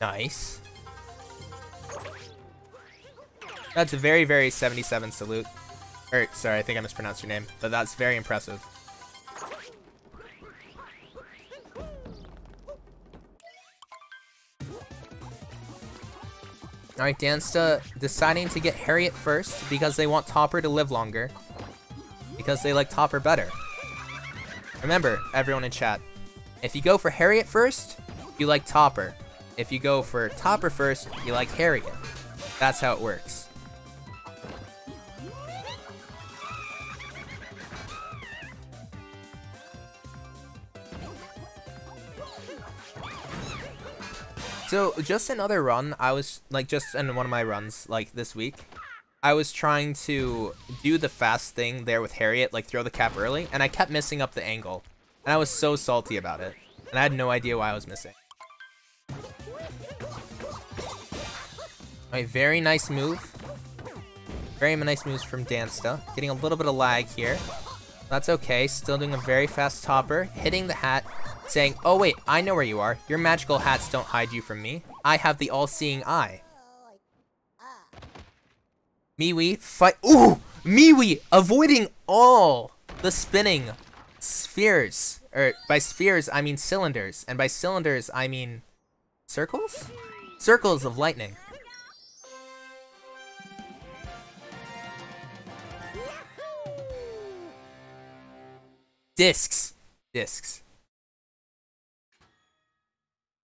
Nice. That's a very, very 77 salute. Or, sorry, I think I mispronounced your name. But that's very impressive. Alright, Dansta deciding to get Harriet first because they want Topper to live longer. Because they like Topper better. Remember, everyone in chat, if you go for Harriet first, you like Topper. If you go for Topper first, you like Harriet. That's how it works. So just another run, I was like just in one of my runs like this week, I was trying to do the fast thing there with Harriet, like throw the cap early, and I kept missing up the angle. And I was so salty about it. And I had no idea why I was missing. A very nice move. Very nice moves from Dansta. Getting a little bit of lag here. That's okay. Still doing a very fast topper. Hitting the hat saying, oh wait, I know where you are. Your magical hats don't hide you from me. I have the all-seeing eye. MiiWii fight- Ooh! MiiWii avoiding all the spinning spheres. Or by spheres, I mean cylinders. And by cylinders, I mean circles? Circles of lightning. Discs. Discs.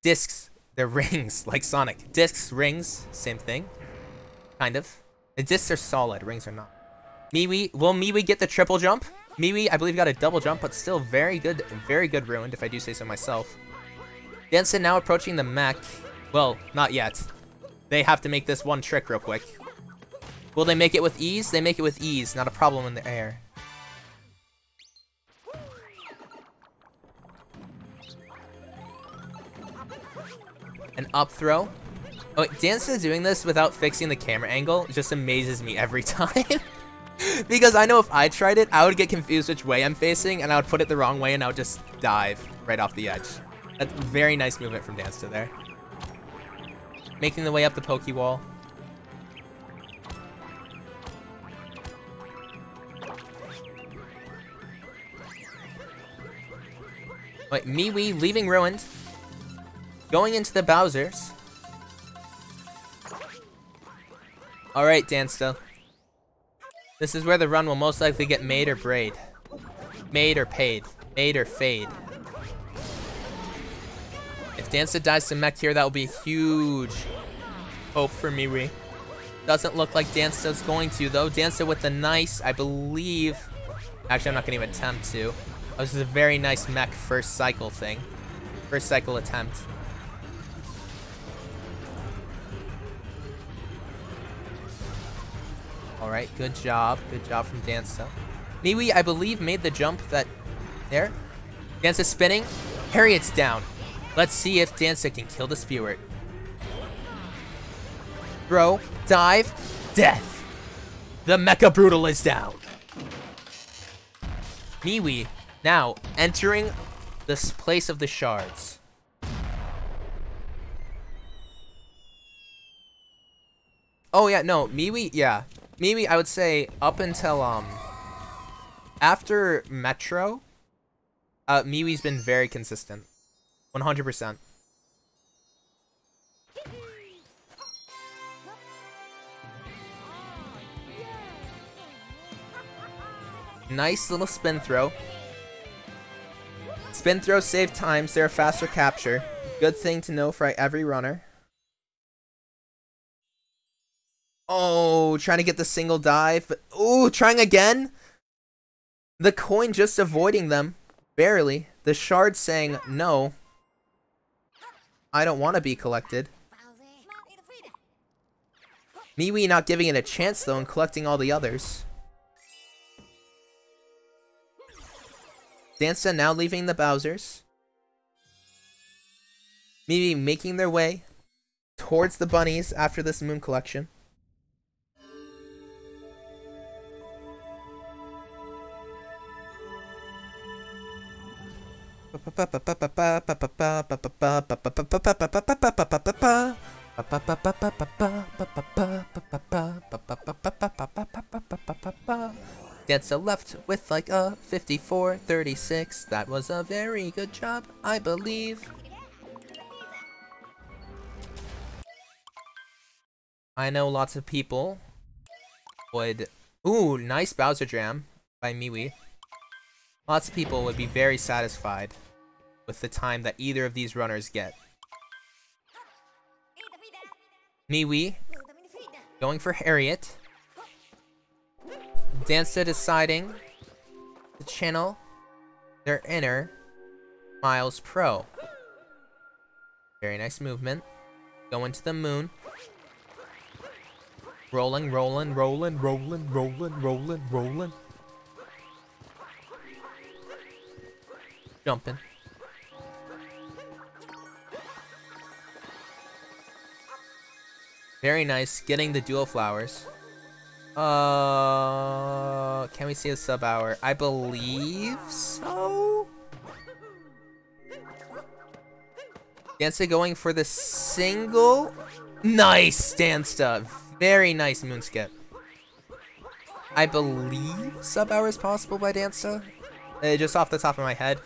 Discs, they're rings, like Sonic. Discs, rings, same thing. Kind of. The discs are solid, rings are not. MiiWii, will MiiWii get the triple jump? MiiWii, I believe, got a double jump, but still very good, very good ruined, if I do say so myself. Dansta now approaching the mech. Well, not yet. They have to make this one trick real quick. Will they make it with ease? They make it with ease, not a problem in the air. An up throw. Oh, Dance is doing this without fixing the camera angle just amazes me every time. because I know if I tried it, I would get confused which way I'm facing, and I would put it the wrong way, and I would just dive right off the edge. That's very nice movement from Dansta there. Making the way up the Pokewall. Wait, MiiWii leaving ruined. Going into the Bowsers. Alright, Dansta. This is where the run will most likely get made or braid. Made or paid. Made or fade. If Dansta dies to mech here, that will be huge hope for MiiWii. Doesn't look like Dansta's going to, though. Dansta with the nice, I believe... Actually, I'm not going to even attempt to. Oh, this is a very nice mech first cycle thing. First cycle attempt. Alright, good job. Good job from Dansta. MiiWii, I believe, made the jump that... There. Dansta spinning. Harriet's down. Let's see if Dansta can kill the Spewart. Throw. Dive. Death. The Mecha Broodal is down. MiiWii, now, entering this place of the shards. Oh, yeah, no, MiiWii, yeah. Maybe I would say up until um after Metro, uh, MiiWii's been very consistent, 100%. Nice little spin throw. Spin throw save times, they're a faster capture. Good thing to know for every runner. Trying to get the single dive. Oh, trying again. The coin just avoiding them. Barely. The shard saying, no. I don't want to be collected. MiiWii not giving it a chance, though, and collecting all the others. Dansta now leaving the Bowsers. MiiWii making their way towards the bunnies after this moon collection. Gets a left with like a 54-36. That was a very good job, I believe. I know lots of people would... Ooh, nice Bowser Jam by MiiWii. Lots of people would be very satisfied with the time that either of these runners get. MiiWii going for Harriet. Dansta deciding to channel their inner Miles Pro. Very nice movement. Going to the moon. Rolling, rolling, rolling, rolling, rolling, rolling, rolling. Jumping. Very nice. Getting the dual flowers. Uh, can we see a sub hour? I believe so. Dansta going for the single. Nice, Dansta. Very nice moonskip. I believe sub hour is possible by Dansta. Uh, just off the top of my head.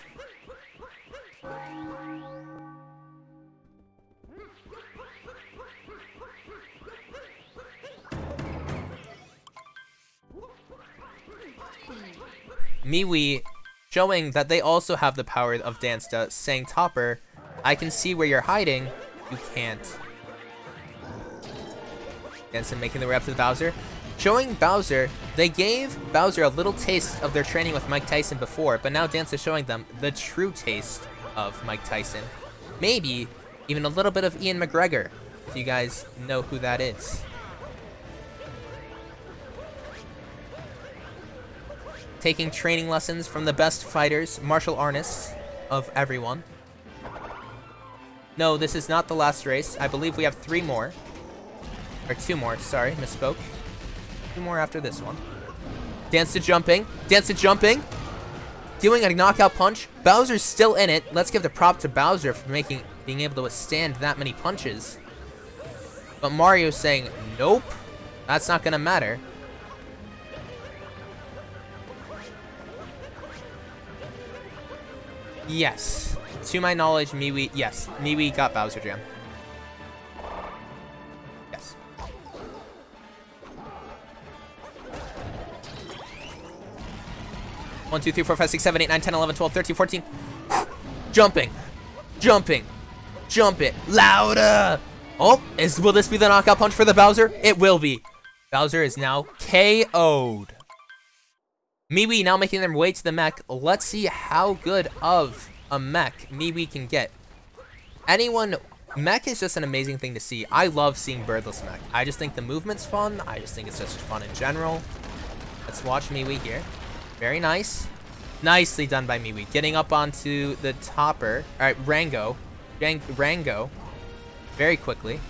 MiiWii showing that they also have the power of Dansta, saying Topper, I can see where you're hiding, you can't. Dansta making the way up to the Bowser. Showing Bowser, they gave Bowser a little taste of their training with Mike Tyson before, but now Dansta is showing them the true taste of Mike Tyson. Maybe even a little bit of Ian McGregor, if you guys know who that is. Taking training lessons from the best fighters, martial artists of everyone. No, this is not the last race. I believe we have three more. Or two more, sorry, misspoke. Two more after this one. Dance to jumping. Dance to jumping. Doing a knockout punch. Bowser's still in it. Let's give the prop to Bowser for making being able to withstand that many punches. But Mario's saying, nope, that's not going to matter. Yes. To my knowledge, MiiWii, yes, MiiWii got Bowser Jam. Yes. One, two, three, four, five, six, seven, eight, nine, ten, eleven, twelve, thirteen, fourteen. Jumping. Jumping. Jump it. Louder. Oh, is will this be the knockout punch for the Bowser? It will be. Bowser is now KO'd. MiiWii now making their way to the mech. Let's see how good of a mech MiiWii can get. Anyone, mech is just an amazing thing to see. I love seeing birdless mech. I just think the movement's fun. I just think it's just fun in general. Let's watch MiiWii here. Very nice. Nicely done by MiiWii. Getting up onto the topper. All right, Rango. Rang Rango. Very quickly.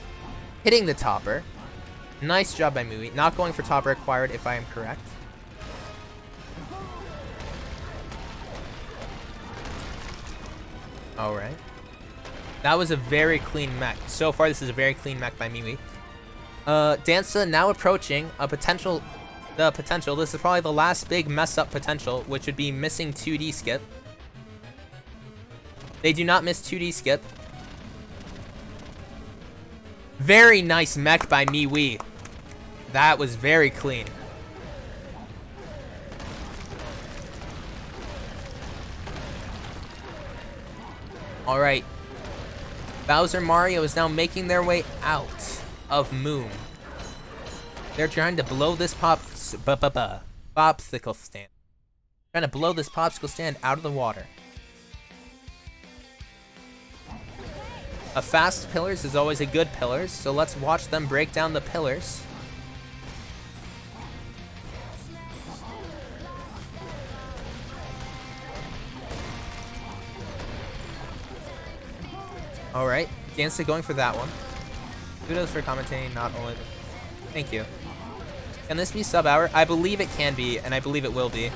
Hitting the topper. Nice job by MiiWii. Not going for topper acquired if I am correct. Alright. That was a very clean mech. So far, this is a very clean mech by MiiWii. Uh, Dansta now approaching a potential, the potential. This is probably the last big mess up potential, which would be missing 2D skip. They do not miss 2D skip. Very nice mech by MiiWii. That was very clean. Alright. Bowser Mario is now making their way out of Moon. They're trying to blow this pop bu bu bu, popsicle stand. Trying to blow this popsicle stand out of the water. A fast pillars is always a good pillars, so let's watch them break down the pillars. Alright, Dansta going for that one. Kudos for commentating, not only... Thank you. Can this be sub-hour? I believe it can be, and I believe it will be.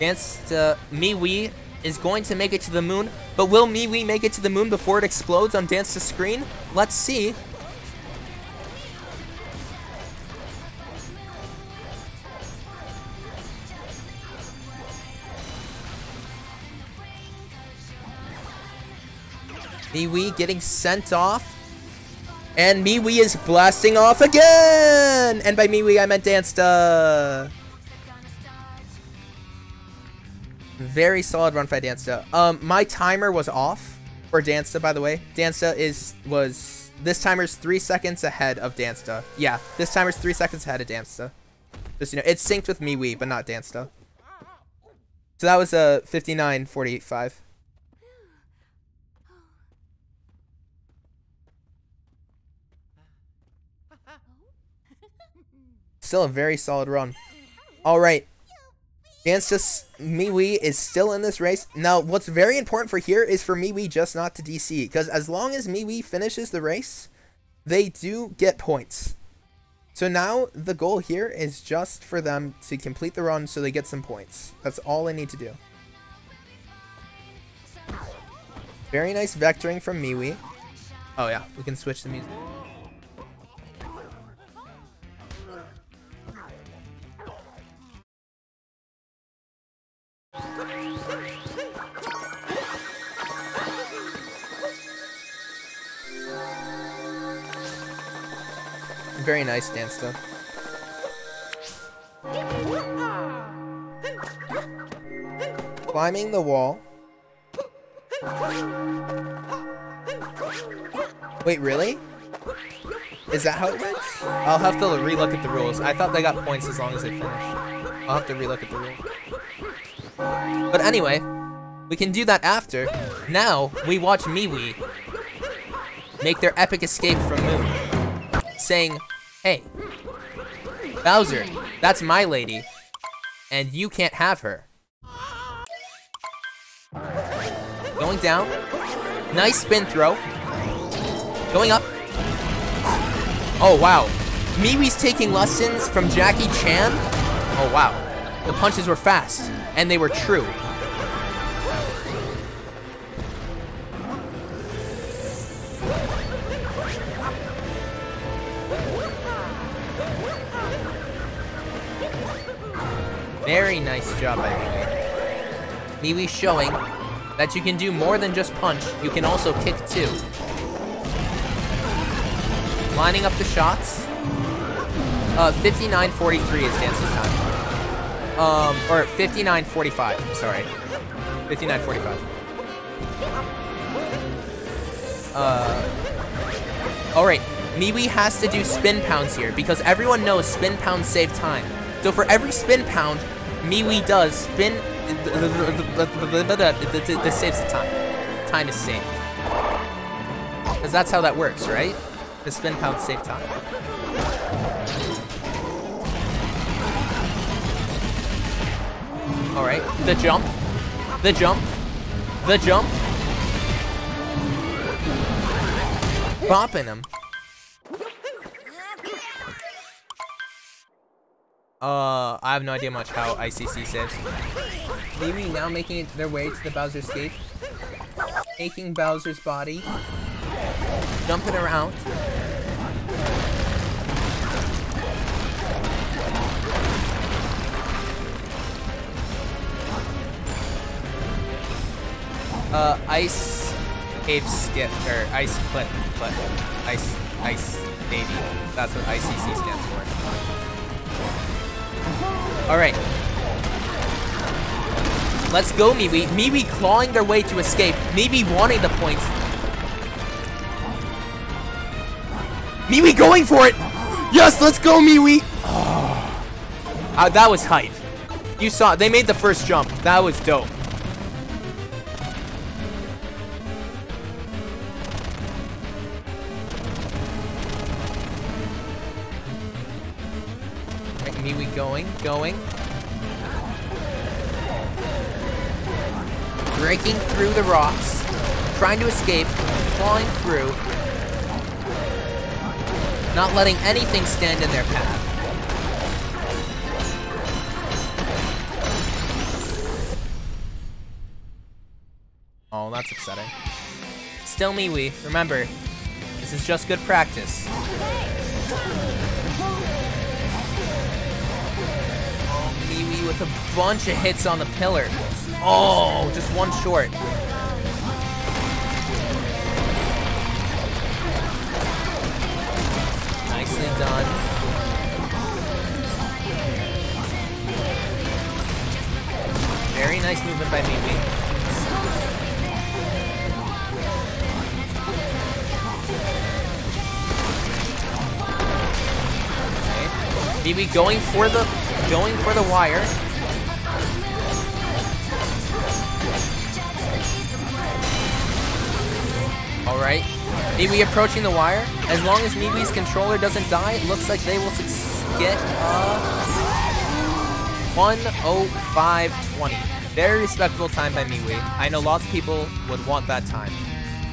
Dansta, uh, MiiWii is going to make it to the moon, but will MiiWii make it to the moon before it explodes on Dance to Screen? Let's see. MiiWii getting sent off. And MiiWii is blasting off again! And by MiiWii, I meant Dansta. Very solid run by Dansta. Um, my timer was off for Dansta, by the way. Dansta is was this timer's three seconds ahead of Dansta. Yeah, this timer's three seconds ahead of Dansta. Just you know, it's synced with MiiWii, but not Dansta. So that was a uh, 59.45. Still a very solid run. All right. Dance just MiiWii is still in this race. Now, what's very important for here is for MiiWii just not to DC. Because as long as MiiWii finishes the race, they do get points. So now the goal here is just for them to complete the run so they get some points. That's all they need to do. Very nice vectoring from MiiWii. Oh yeah, we can switch the music. Very nice dance stuff. Climbing the wall. Wait, really? Is that how it works? I'll have to relook at the rules. I thought they got points as long as they finished. I'll have to relook at the rules. But anyway, we can do that after. Now, we watch MiiWii make their epic escape from Moon. Saying, hey, Bowser, that's my lady, and you can't have her. Going down. Nice spin throw. Going up. Oh, wow. MiiWii's taking lessons from Jackie Chan? Oh, wow. The punches were fast, and they were true. Very nice job by MiiWii. MiiWii showing that you can do more than just punch, you can also kick too. Lining up the shots. Uh, 59.43 is Dance's time. Um, or 59.45, sorry. 59.45. Uh, alright, MiiWii has to do spin pounds here, because everyone knows spin pounds save time. So for every spin pound, MiiWii does spin. This saves the time. Time is saved. Because that's how that works, right? The spin pound save time. Alright, the jump. The jump. The jump. Bopping him. Uh, I have no idea much how ICC saves. Maybe now making their way to the Bowser's escape. Taking Bowser's body. Jumping around. Uh, ice cave skip, or ice clip, clip, ice, ice baby. That's what ICC stands for. Alright. Let's go, MiiWii. MiiWii clawing their way to escape. MiiWii wanting the points. MiiWii going for it! Yes, let's go, MiiWii! Oh. Uh, that was hype. You saw, they made the first jump. That was dope. Going. Breaking through the rocks, trying to escape, falling through, not letting anything stand in their path. Oh, that's upsetting. Still MiiWii. Remember, this is just good practice. With a bunch of hits on the pillar. Oh, just one short. Nicely done. Very nice movement by. Okay. MiiWii going for the going for the wire. Alright. MiiWii approaching the wire. As long as MiiWii's controller doesn't die, it looks like they will get uh 105.20. Very respectable time by MiiWii. I know lots of people would want that time.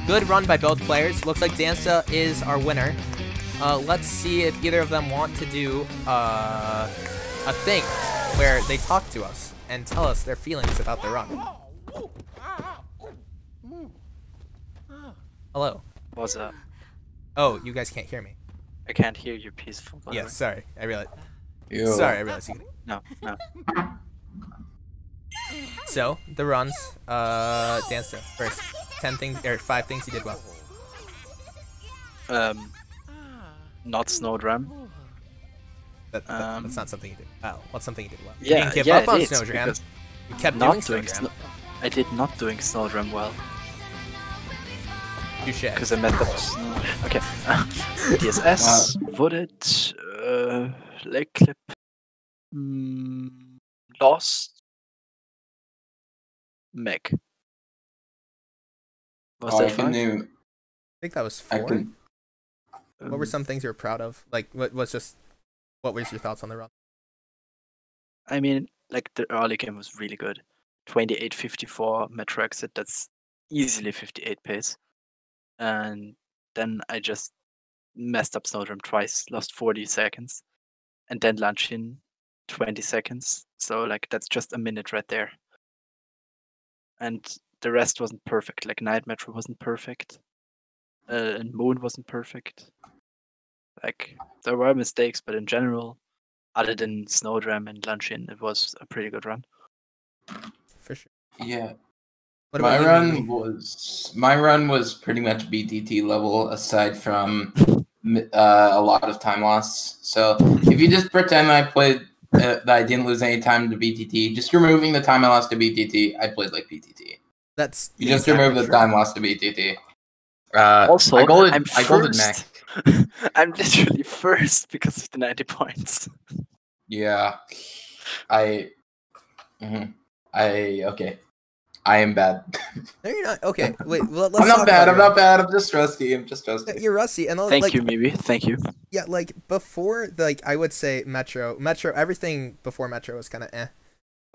Good run by both players. Looks like Dansta is our winner. Uh, let's see if either of them want to do uh, a thing where they talk to us and tell us their feelings about the run. Hello. What's up? Oh, you guys can't hear me. I can't hear you peaceful. by Yeah, way. sorry. I realized. Ew. Sorry, I realized. You No, no. So the runs, uh, Dansta first. Ten things or five things you did well. Um, not Snowdram. That, that- Um, that's not something you did. well. what's something you did well? you Yeah, didn't give yeah, up on it is, Snowdram. You kept Not doing doing Snowdram. Snow. I did not doing Snowdram well Touche. because I messed up. Snow- okay. DSS, Wooded, uh, Leg Clip, mm, Lost, Meg. Was Oh, I that can five? name. I think that was I four. can. What were Um, some things you were proud of? Like, what was just, what was your thoughts on the run? I mean, like the early game was really good. 28.54 Metro exit, that's easily 58 pace. And then I just messed up Snowdrum twice, lost 40 seconds. And then Luncheon 20 seconds. So, like, that's just a minute right there. And the rest wasn't perfect. Like, Night Metro wasn't perfect. Uh, and Moon wasn't perfect. Like, there were mistakes, but in general, other than Snowdram and Luncheon, it was a pretty good run. For sure. Yeah, What my about you, run was my run was pretty much BTT level, aside from uh, a lot of time loss. So if you just pretend I played uh, that I didn't lose any time to BTT, just removing the time I lost to BTT, I played like BTT. That's You just exactly remove the time lost to BTT. Uh, Also, I golded, I'm I golded Mac. First. I'm literally first because of the 90 points. Yeah, I, mhm. I okay. I am bad. No, you're not. Okay, wait. Well, let's I'm not bad. I'm not bad. I'm just rusty. I'm just rusty. You're rusty, and I'll- Thank like, you, Mimi. Thank you. Yeah, like before, like I would say Metro, Metro, everything before Metro was kind of eh.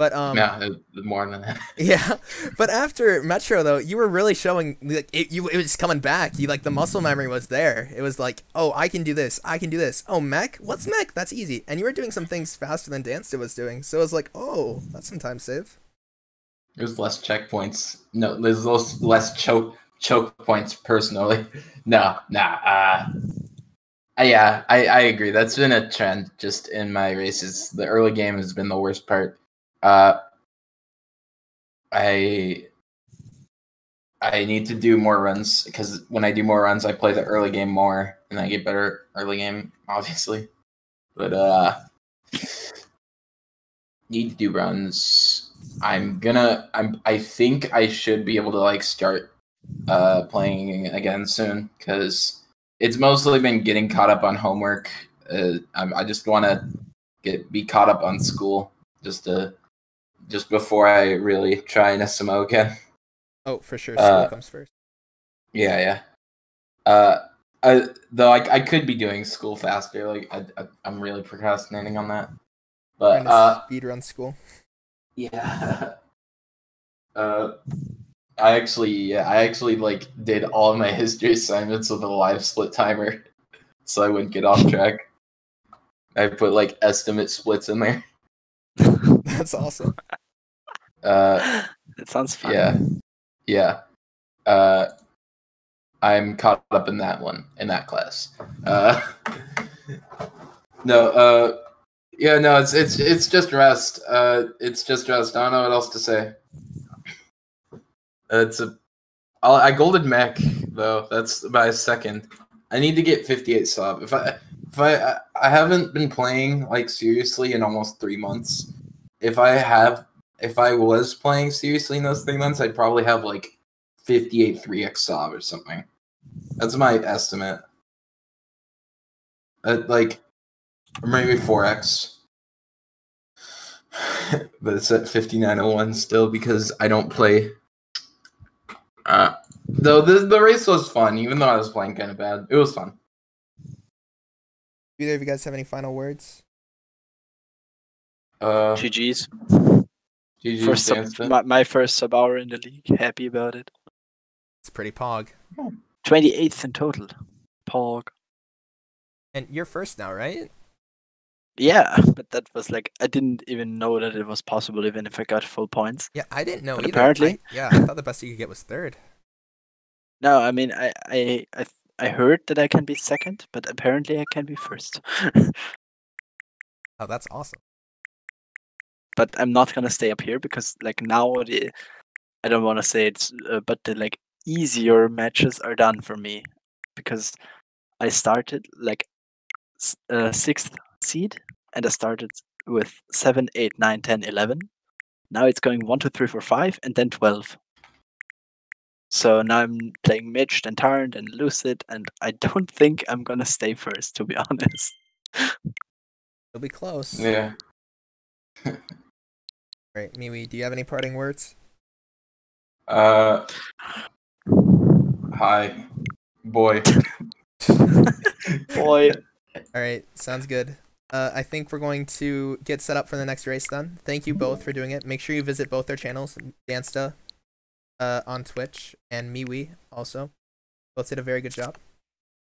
But um, no, more than that. Yeah, but after Metro though, you were really showing like it. You it was coming back. You like the muscle memory was there. It was like, oh, I can do this. I can do this. Oh, mech. What's mech? That's easy. And you were doing some things faster than Dansta was doing. So it was like, oh, that's some time save. There's less checkpoints. No, there's less less choke choke points. Personally, no, nah. Uh, uh, yeah, I I agree. That's been a trend just in my races. The early game has been the worst part. Uh, I I need to do more runs because when I do more runs, I play the early game more and I get better early game, obviously. But uh, need to do runs. I'm gonna. I'm. I think I should be able to like start uh playing again soon because it's mostly been getting caught up on homework. Uh, I'm, I just want to get be caught up on school just to just before I really try an SMO again. Oh, for sure. Uh, School comes first. Yeah, yeah. Uh, I, though I, I could be doing school faster. Like I, I I'm really procrastinating on that. But to uh, speed run school. yeah. uh, I actually, yeah, I actually like did all of my history assignments with a live split timer, so I wouldn't get off track. I put like estimate splits in there. That's awesome. Uh, That sounds fun. yeah, yeah. uh, I'm caught up in that one in that class. Uh, no, uh, yeah, no, it's it's it's just rest. Uh, it's just rest. I don't know what else to say. It's a, I'll, I golded mech though. That's my second. I need to get 58 sub. If I if I I- I haven't been playing like seriously in almost three months. If I have if I was playing seriously in those three months, I'd probably have like 58 3x sob or something. That's my estimate. Uh, like or maybe 4x. but it's at 5901 still because I don't play. Uh, though the, the race was fun, even though I was playing kind of bad. It was fun. Do either of you guys have any final words? Uh, GG's. GG First sub, my, my first sub hour in the league. Happy about it. It's pretty pog. 28th in total. Pog. And you're first now, right? Yeah, but that was like I didn't even know that it was possible even if I got full points. Yeah, I didn't know But either. apparently- I- yeah, I thought the best you could get was third. No, I mean I I I, I heard that I can be second, but apparently I can be first. Oh, that's awesome. But I'm not gonna stay up here because like now the I don't want to say it's uh, but the like easier matches are done for me because I started like s- uh, sixth seed and I started with seven, eight, nine, ten, eleven. Now it's going one, two, three, four, five, and then twelve. So now I'm playing Mitch, and Tarrant, and Lucid, and I don't think I'm gonna stay first, to be honest. It'll be close. Yeah. Right, MiiWii, do you have any parting words? Uh, hi, boy. Boy, All right, sounds good. Uh, I think we're going to get set up for the next race then. Thank you both for doing it. Make sure you visit both their channels, Dansta uh, on Twitch and MiiWii also. Both did a very good job.